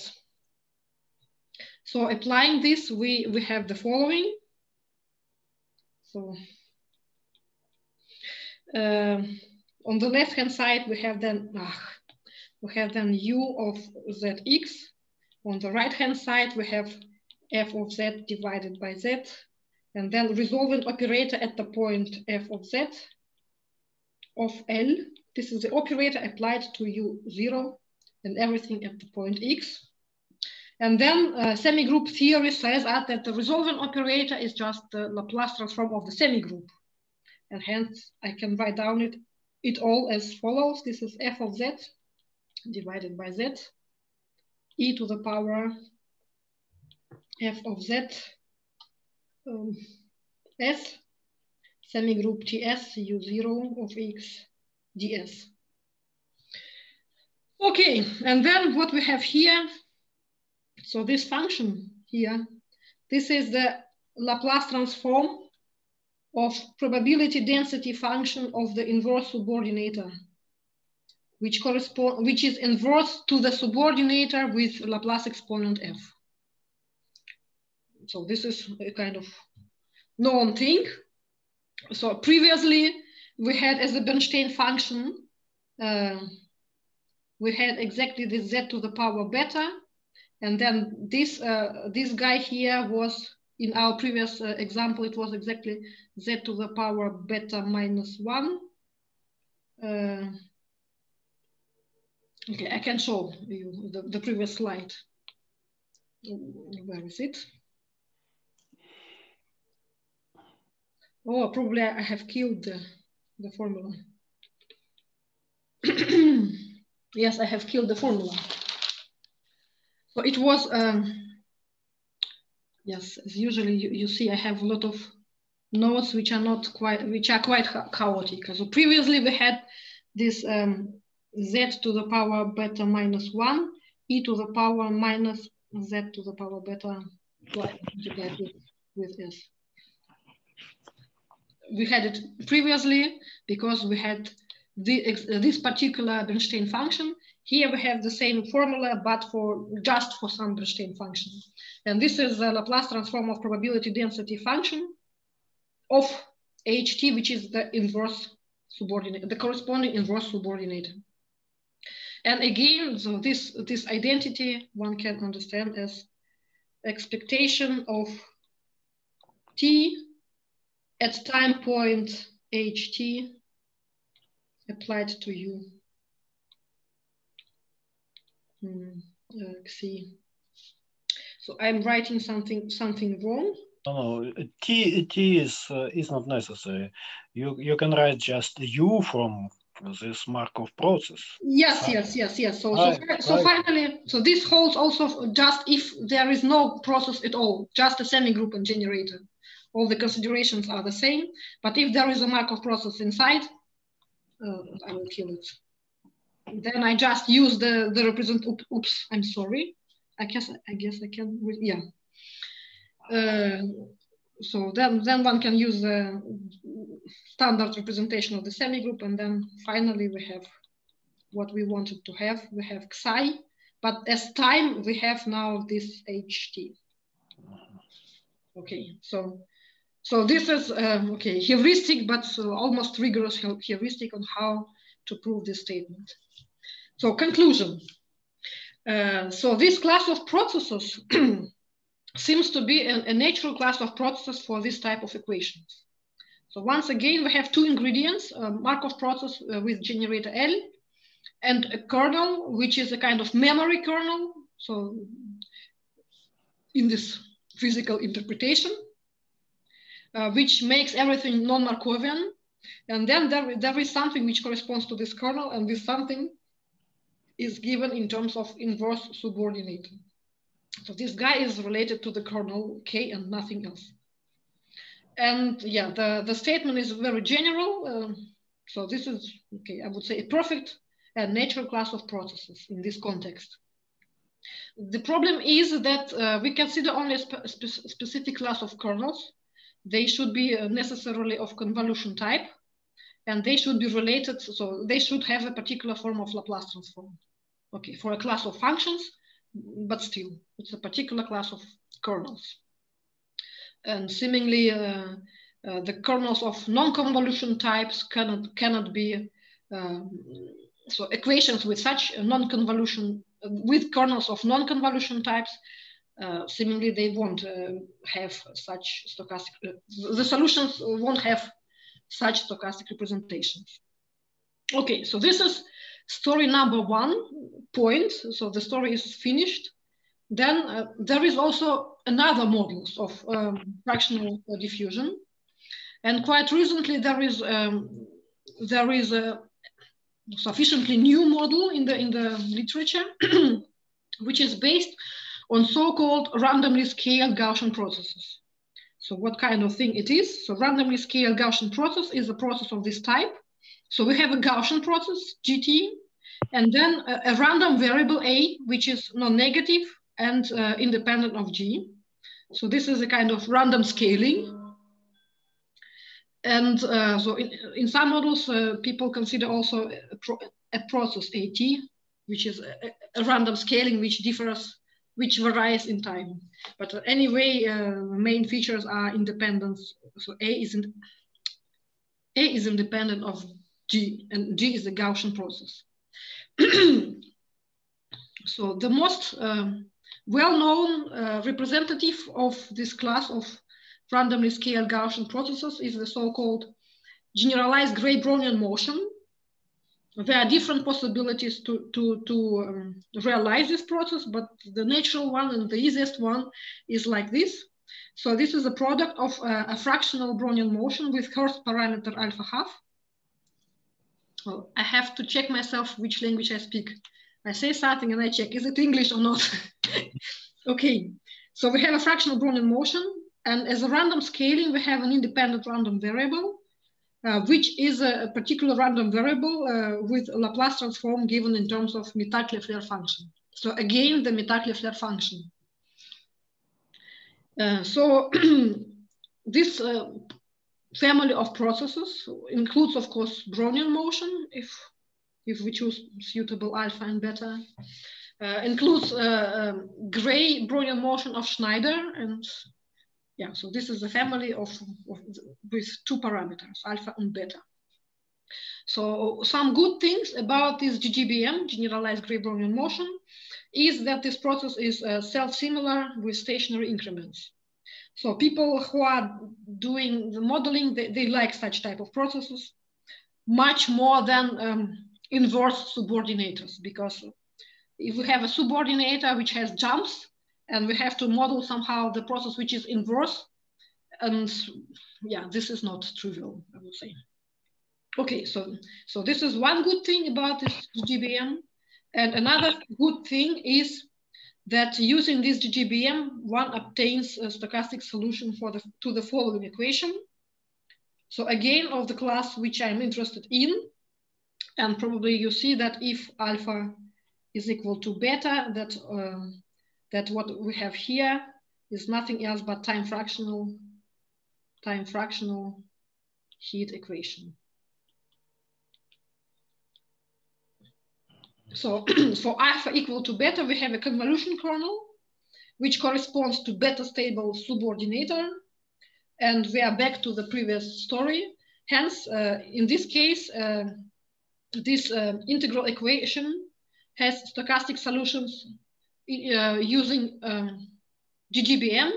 So applying this, we, we have the following. So uh, on the left hand side, we have then ah, we have then u of zx. On the right hand side, we have f of z divided by z, and then resolvent operator at the point f of z of L. This is the operator applied to U0 and everything at the point X. And then uh, semi-group theory says that the resolvent operator is just the Laplace transform of the semi-group. And hence I can write down it, it all as follows. This is f of z divided by z, e to the power f of z um, s semigroup ts u0 of x ds. Okay, and then what we have here, so this function here, this is the Laplace transform of probability density function of the inverse subordinator, which correspond, which is inverse to the subordinator with Laplace exponent f. So this is a kind of known thing. So previously we had as a Bernstein function, uh, we had exactly the z to the power beta. And then this, uh, this guy here was in our previous uh, example, it was exactly z to the power beta minus one. Uh, okay, I can show you the, the previous slide. Where is it? Oh, probably I have killed the, the formula. yes, I have killed the formula. So it was, um, yes, as usually you, you see, I have a lot of nodes which are not quite, which are quite chaotic. So previously we had this um, z to the power beta minus one, e to the power minus z to the power beta with, with s we had it previously because we had the, this particular Bernstein function. Here we have the same formula, but for just for some Bernstein function. And this is the Laplace transform of probability density function of HT, which is the inverse subordinate, the corresponding inverse subordinate. And again, so this, this identity one can understand as expectation of T at time point ht applied to u. Hmm, see. So I'm writing something something wrong. No, no. T T is uh, is not necessary. You you can write just U from this Markov process. Yes, yes, yes, yes. So right, so, so right. finally, so this holds also just if there is no process at all, just a semi-group and generator all the considerations are the same. But if there is a Markov process inside, uh, I will kill it. Then I just use the, the represent, oops, I'm sorry. I guess, I guess I can, yeah. Uh, so then, then one can use the standard representation of the semi-group and then finally we have what we wanted to have. We have Xi, but as time we have now this HT. Okay, so so this is, um, okay, heuristic, but uh, almost rigorous heuristic on how to prove this statement. So conclusion. Uh, so this class of processes seems to be a, a, natural class of processes for this type of equations. So once again, we have two ingredients, a Markov process uh, with generator L and a kernel, which is a kind of memory kernel. So in this physical interpretation, uh, which makes everything non-Markovian. And then there, there is something which corresponds to this kernel, and this something is given in terms of inverse subordinate. So this guy is related to the kernel K and nothing else. And yeah, the, the statement is very general. Uh, so this is, okay, I would say a perfect and natural class of processes in this context. The problem is that uh, we consider only a spe spe specific class of kernels they should be uh, necessarily of convolution type and they should be related. So they should have a particular form of Laplace transform. Okay, for a class of functions, but still it's a particular class of kernels. And seemingly uh, uh, the kernels of non-convolution types cannot, cannot be, um, so equations with such non-convolution, with kernels of non-convolution types uh, seemingly they won't uh, have such stochastic, uh, the solutions won't have such stochastic representations. Okay, so this is story number one point. So the story is finished. Then uh, there is also another models of um, fractional diffusion. And quite recently, there is um, there is a sufficiently new model in the in the literature, which is based on so-called randomly scaled Gaussian processes. So what kind of thing it is? So randomly scaled Gaussian process is a process of this type. So we have a Gaussian process, GT, and then a, a random variable A, which is non-negative and uh, independent of G. So this is a kind of random scaling. And uh, so in, in, some models, uh, people consider also a, pro a, process AT, which is a, a, random scaling which differs, which varies in time. But anyway, uh, main features are independence. So A is, in, A is independent of G, and G is the Gaussian process. so the most um, well-known uh, representative of this class of randomly scaled Gaussian processes is the so-called generalized gray-Brownian motion. There are different possibilities to, to, to um, realize this process, but the natural one and the easiest one is like this. So this is a product of a fractional Brownian motion with Hurst parameter alpha half. Well, I have to check myself which language I speak. I say something and I check, is it English or not? okay, so we have a fractional Brownian motion and as a random scaling, we have an independent random variable, uh, which is a, particular random variable uh, with Laplace transform given in terms of Mittag-Leffler function. So again, the Mittag-Leffler function. Uh, so this uh, family of processes includes, of course, Brownian motion, if, if we choose suitable alpha and beta, uh, includes uh, um, gray Brownian motion of Schneider and yeah, so this is a family of, of, with two parameters, alpha and beta. So some good things about this GGBM, generalized gray-Brownian motion, is that this process is uh, self-similar with stationary increments. So people who are doing the modeling, they, they like such type of processes much more than um, inverse subordinators, because if we have a subordinator which has jumps, and we have to model somehow the process which is inverse. And yeah, this is not trivial, I would say. Okay, so, so this is one good thing about this GBM. And another good thing is that using this GBM, one obtains a stochastic solution for the, to the following equation. So again, of the class which I'm interested in, and probably you see that if alpha is equal to beta, that um, that what we have here is nothing else but time fractional, time fractional heat equation. So for alpha equal to beta, we have a convolution kernel, which corresponds to beta stable subordinator. And we are back to the previous story. Hence, uh, in this case, uh, this uh, integral equation has stochastic solutions using um, GGBM,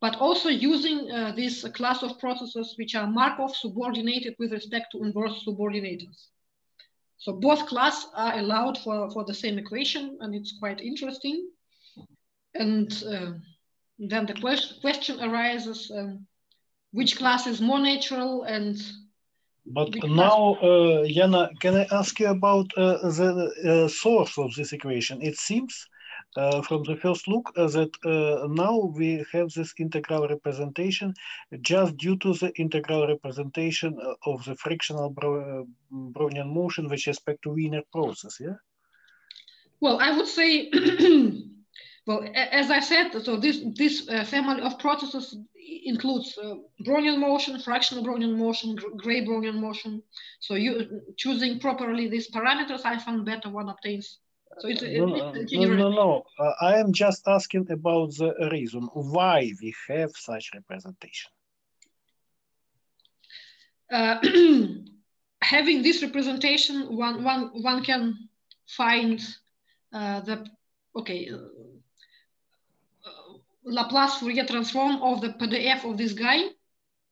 but also using uh, this class of processes which are Markov subordinated with respect to inverse subordinators. So both class are allowed for, for the same equation and it's quite interesting. And uh, then the question, question arises, um, which class is more natural and but now, uh, Yana, can I ask you about uh, the uh, source of this equation? It seems uh, from the first look uh, that uh, now we have this integral representation just due to the integral representation of the fractional Brownian motion with respect to Wiener process, yeah? Well, I would say, well, as I said, so this, this uh, family of processes includes uh, Brownian motion, fractional Brownian motion, gray Brownian motion. So you choosing properly these parameters, I and beta one obtains so it's, no, no, no, no. Uh, I am just asking about the reason why we have such representation. Uh, having this representation, one, one, one can find uh, the, okay, uh, Laplace Fourier transform of the PDF of this guy.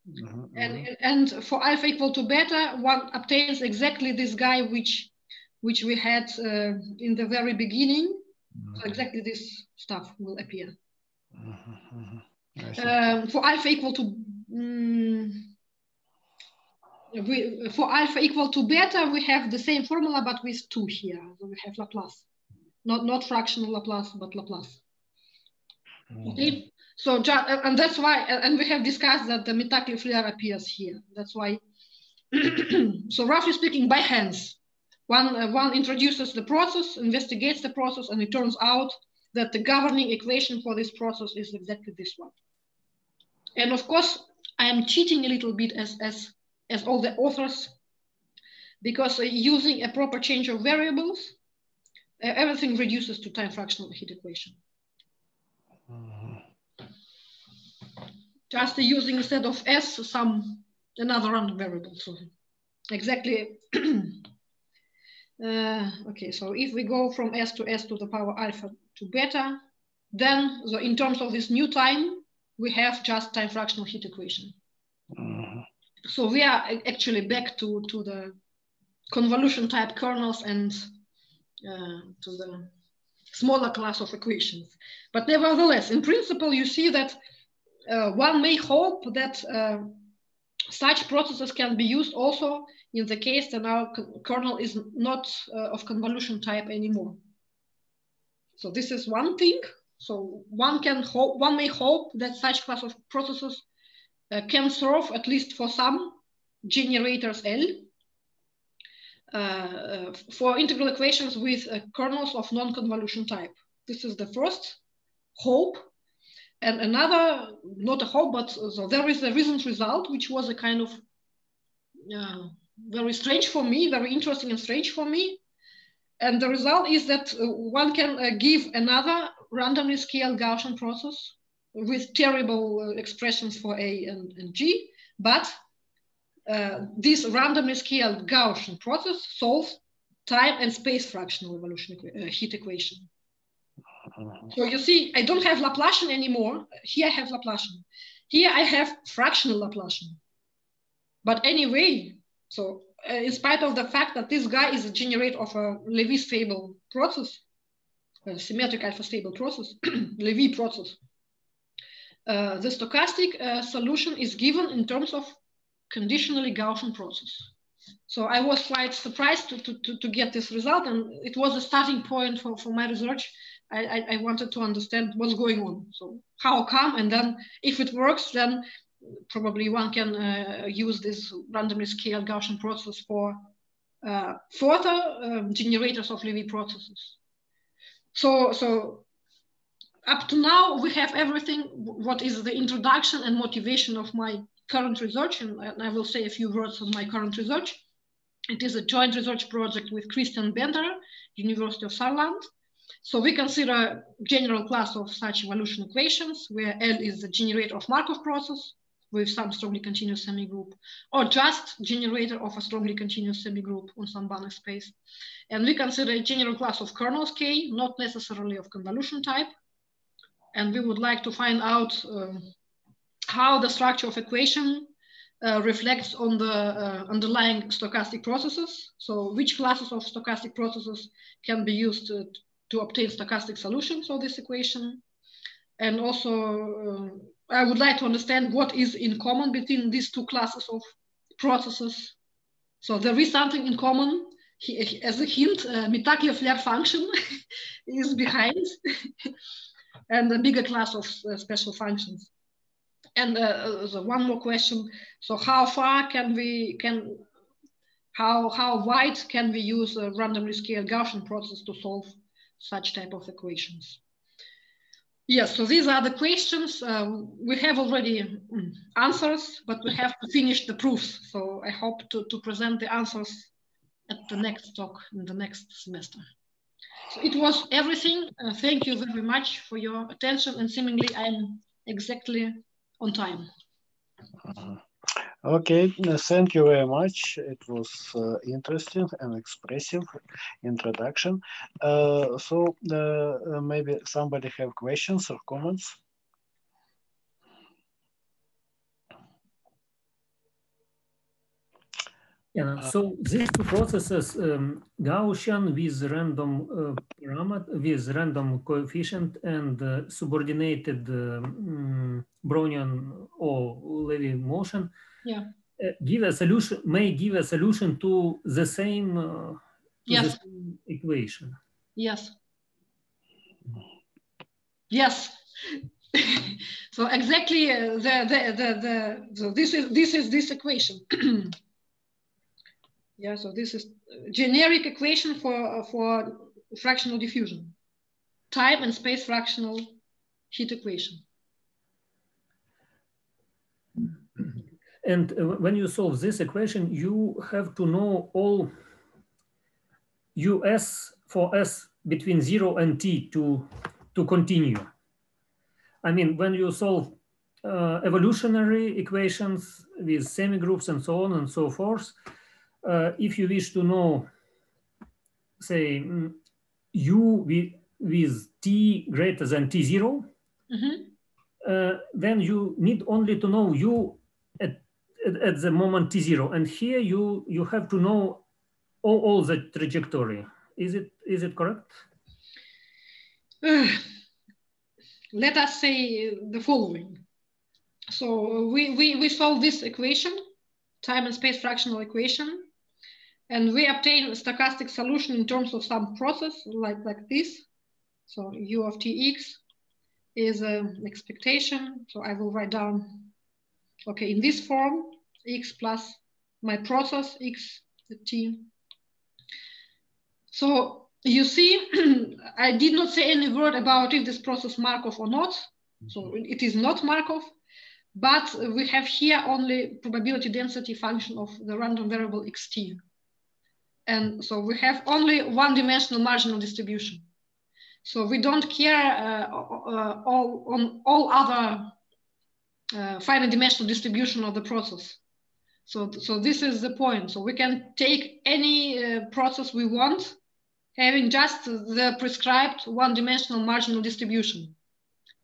Mm -hmm. And, and for alpha equal to beta, one obtains exactly this guy which which we had uh, in the very beginning. Mm-hmm. So exactly this stuff will appear. Mm-hmm. Um, for alpha equal to um, we, for alpha equal to beta, we have the same formula, but with two here. So we have Laplace, not, not fractional Laplace, but Laplace. Mm. Okay, so and that's why, and we have discussed that the Mittag-Leffler appears here. That's why. so roughly speaking, by hands, one, uh, one introduces the process, investigates the process, and it turns out that the governing equation for this process is exactly this one. And of course, I am cheating a little bit as, as, as all the authors, because uh, using a proper change of variables, uh, everything reduces to time fractional heat equation. Just using instead of S, some another random variable. So exactly. uh, okay, so if we go from S to S to the power alpha to beta, then so in terms of this new time, we have just time fractional heat equation. Mm-hmm. So we are actually back to, to the convolution type kernels and uh, to the smaller class of equations. But nevertheless, in principle, you see that uh, one may hope that uh, such processes can be used also in the case that our kernel is not uh, of convolution type anymore. So this is one thing. So one can hope, one may hope that such class of processes uh, can serve at least for some generators L uh, uh, for integral equations with uh, kernels of non-convolution type. This is the first hope. And another, not a hope, but so there is a recent result, which was a kind of uh, very strange for me, very interesting and strange for me. And the result is that uh, one can uh, give another randomly scaled Gaussian process with terrible uh, expressions for A and, and G, but uh, this randomly scaled Gaussian process solves time and space fractional evolution uh, heat equation. So you see, I don't have Laplacian anymore. Here I have Laplacian. Here I have fractional Laplacian. But anyway, so uh, in spite of the fact that this guy is a generator of a Levy stable process, a symmetric alpha stable process, Levy process, uh, the stochastic uh, solution is given in terms of conditionally Gaussian process. So I was quite surprised to, to, to, get this result and it was a starting point for, for my research. I, I, wanted to understand what's going on. So how come, and then if it works, then probably one can uh, use this randomly scaled Gaussian process for uh, further um, generators of Levy processes. So, so up to now, we have everything, what is the introduction and motivation of my current research, and I will say a few words on my current research. It is a joint research project with Christian Bender, University of Saarland. So we consider a general class of such evolution equations, where L is the generator of Markov process, with some strongly continuous semigroup, or just generator of a strongly continuous semigroup on some Banach space. And we consider a general class of kernels K, not necessarily of convolution type. And we would like to find out uh, how the structure of equation uh, reflects on the uh, underlying stochastic processes. So which classes of stochastic processes can be used to, obtain stochastic solutions of this equation. And also uh, I would like to understand what is in common between these two classes of processes. So there is something in common. As a hint, uh, Mittag-Leffler function is behind, and a bigger class of uh, special functions. And uh, so one more question: So how far can we can how how wide can we use a randomly scaled Gaussian process to solve such type of equations? Yes, so these are the questions. Uh, we have already mm, answers, but we have to finish the proofs. So I hope to, to present the answers at the next talk in the next semester. So it was everything. Uh, thank you very much for your attention and seemingly I'm exactly on time. Uh -huh. Okay, uh, thank you very much. It was uh, interesting and expressive introduction. Uh, so uh, uh, maybe somebody have questions or comments? Yeah, so these two processes, um, Gaussian with random uh, parameter, with random coefficient and uh, subordinated um, Brownian or Levy motion, yeah. give a solution, may give a solution to the same, to yes. the same equation. Yes. Yes. so exactly uh, the, the, the, the, so this is, this is this equation. yeah, so this is generic equation for, for fractional diffusion. Time and space fractional heat equation. And uh, when you solve this equation, you have to know all US for S between zero and T to, to continue. I mean, when you solve uh, evolutionary equations with semigroups and so on and so forth, uh, if you wish to know, say, mm, U with, with T greater than T0, Mm -hmm. uh, then you need only to know U at, at, the moment T0. And here you, you have to know all, all the trajectory. Is it, is it correct? let us say the following. So we, we, we solve this equation, time and space fractional equation, and we obtain a stochastic solution in terms of some process like, like this. So u of tx is an expectation. So I will write down, okay, in this form, x plus my process x t. So you see, I did not say any word about if this process Markov or not. So it is not Markov, but we have here only probability density function of the random variable xt. And so we have only one dimensional marginal distribution. So we don't care uh, uh, all, on all other uh, finite dimensional distribution of the process. So, so this is the point. So we can take any uh, process we want having just the prescribed one-dimensional marginal distribution.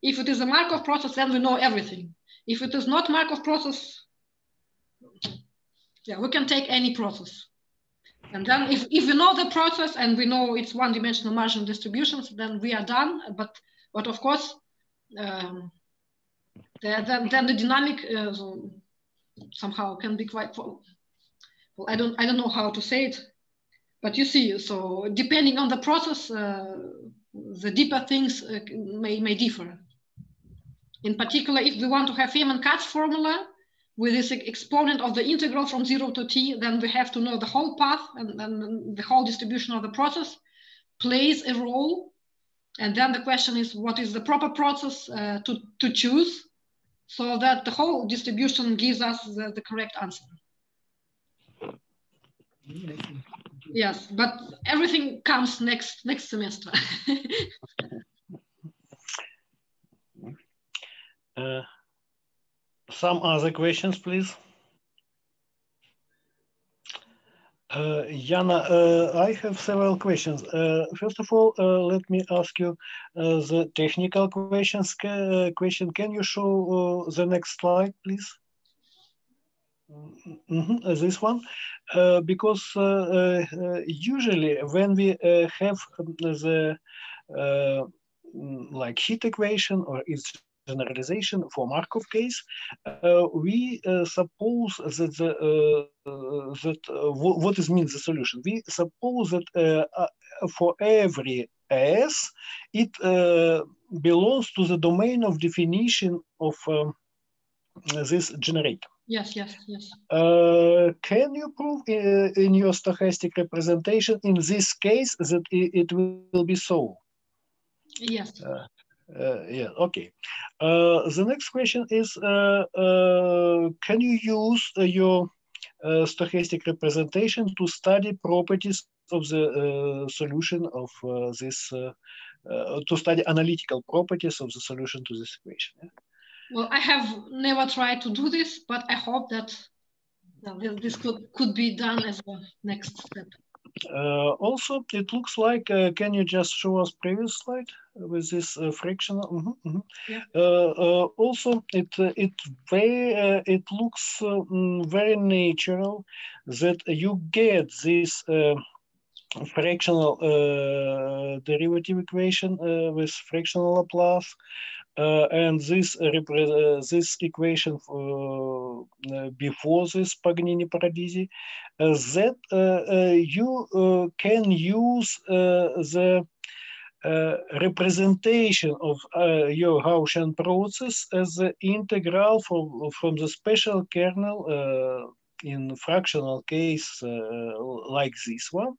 If it is a Markov process, then we know everything. If it is not Markov process, yeah, we can take any process. And then if, if we know the process and we know it's one-dimensional marginal distributions, then we are done. But, but of course, um, the, then, then the dynamic uh, somehow can be quite, well, I don't, I don't know how to say it but you see, so depending on the process, uh, the deeper things uh, may, may differ. In particular, if we want to have Feynman-Kac formula with this exponent of the integral from zero to t, then we have to know the whole path and, and the whole distribution of the process plays a role. And then the question is, what is the proper process uh, to, to choose so that the whole distribution gives us the, the correct answer. Yes, but everything comes next next semester. uh, some other questions, please. Uh, Yana, uh, I have several questions. Uh, first of all, uh, let me ask you uh, the technical questions. question. Can you show the next slide, please? Mm -hmm, this one, uh, because uh, uh, usually when we have the like heat equation or its generalization for Markov case, uh, we uh, suppose that the, uh, that what is means the solution. We suppose that for every S, it belongs to the domain of definition of um, this generator. Yes, yes, yes. Uh, can you prove uh, in your stochastic representation in this case that it, it will be so? Yes. Uh, uh yeah, okay. Uh, the next question is, uh, uh can you use uh, your uh, stochastic representation to study properties of the solution of this, to study analytical properties of the solution to this equation? Yeah? Well, I have never tried to do this, but I hope that this could, could be done as a next step. Uh, also, it looks like, uh, can you just show us previous slide with this uh, fractional? Mm -hmm, mm -hmm. Yeah. Uh, uh, also, it uh, it very it looks mm, very natural that you get this fractional derivative equation with fractional Laplace Uh, and this uh, this equation uh, before this Paganini Paradiso, that you can use the uh, representation of uh, your Gaussian process as the integral from, from the special kernel uh, in fractional case like this one,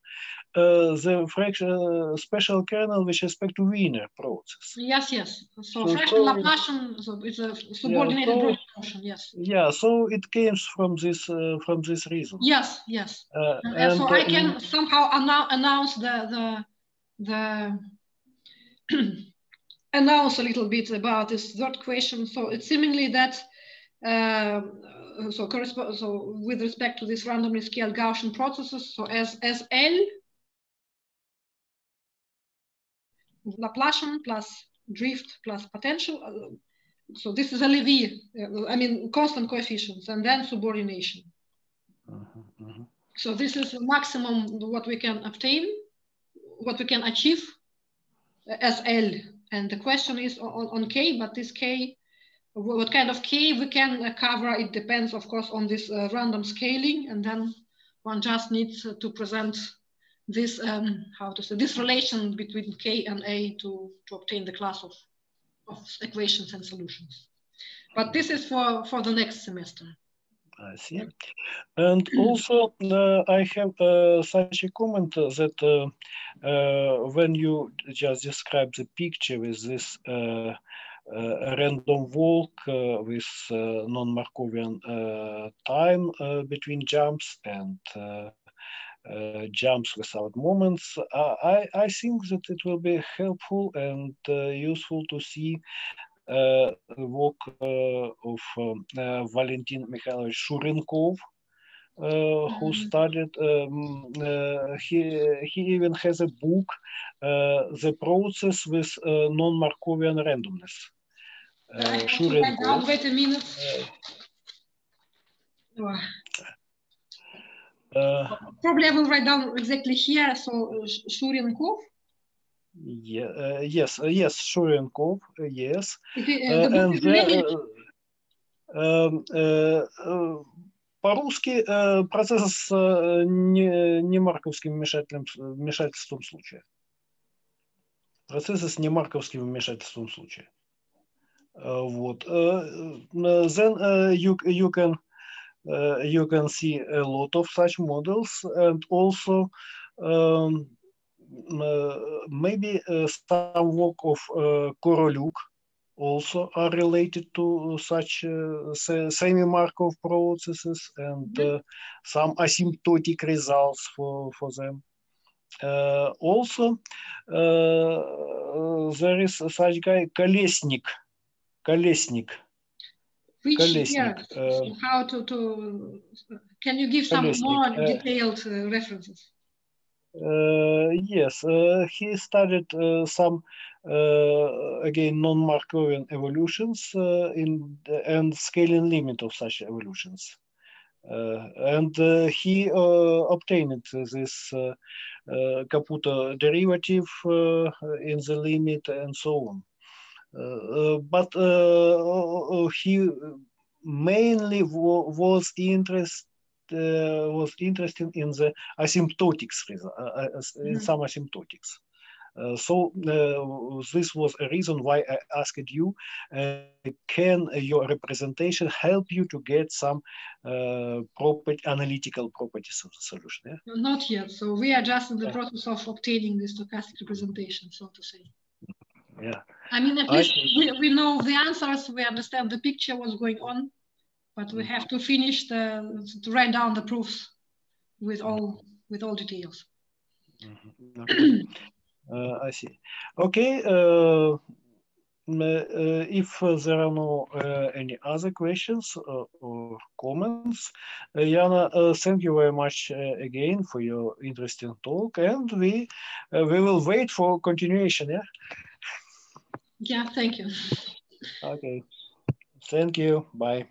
the fraction special kernel with respect to Wiener process. Yes, yes. So, so fractional so, Laplacian so it's a subordinated yeah, so, function. Yes. Yeah. So it comes from this uh, from this reason. Yes, yes. Uh, and, and, so I can in, somehow announce the the the announce a little bit about this third question. So it's seemingly that uh, so correspond so with respect to these randomly scaled Gaussian processes, so as as L Laplacian plus drift plus potential. Uh, so this is a Lévy, uh, I mean constant coefficients, and then subordination. Uh -huh, uh -huh. So this is the maximum what we can obtain, what we can achieve as L. And the question is on, on K, but this K, what kind of K we can cover, it depends, of course, on this uh, random scaling. And then one just needs to present this, um, how to say, this relation between K and A to, to obtain the class of, of equations and solutions. But this is for, for the next semester. I see. And also, uh, I have uh, such a comment that uh, uh when you just describe the picture with this uh, uh, random walk with non-Markovian time between jumps and jumps without moments, I, I think that it will be helpful and useful to see uh, work uh, of um, uh, Valentin Mikhailovich Shurenkov, who studied, um, he, he even has a book, The Process with Non-Markovian Randomness. Uh, minute. Uh, Probably I will write down exactly here. So Shurenkov. Yeah, uh, yes, uh, yes, Shurenkov, uh, yes. and по-русски процесс с не, не марковским вмешательством, вмешательством случая. Процессы с немарковским вмешательством случая. what then э, э, э, you you can you can see a lot of such models and also um, maybe some work of uh, Korolyuk also are related to such uh, semi-Markov processes and uh, some asymptotic results for, for them. Uh, also, there is such guy, Kolesnik, Kolesnik. Which, Kolesnik. Yeah, how to, to, can you give some Kolesnik. more detailed references? Uh, yes, uh, he studied uh, some again non-Markovian evolutions in and scaling limit of such evolutions. and he obtained this Caputo derivative in the limit and so on. Uh, but uh, he mainly was interested uh, was interested in the asymptotics, uh, uh, in mm-hmm. some asymptotics. Uh, so uh, this was a reason why I asked you, uh, can your representation help you to get some property, analytical properties of the solution? Yeah? Not yet. So we are just in the process of obtaining the stochastic representation, so to say. Yeah. I mean, at least we, we know the answers, we understand the picture, what's going on but we have to finish the to write down the proofs with all with all details. Mm -hmm. okay. uh, I see. Okay. Uh, uh, if there are no uh, any other questions uh, or comments, uh, Yana, thank you very much again for your interesting talk, and we we will wait for continuation. Yeah. Yeah. Thank you. Okay. Thank you. Bye.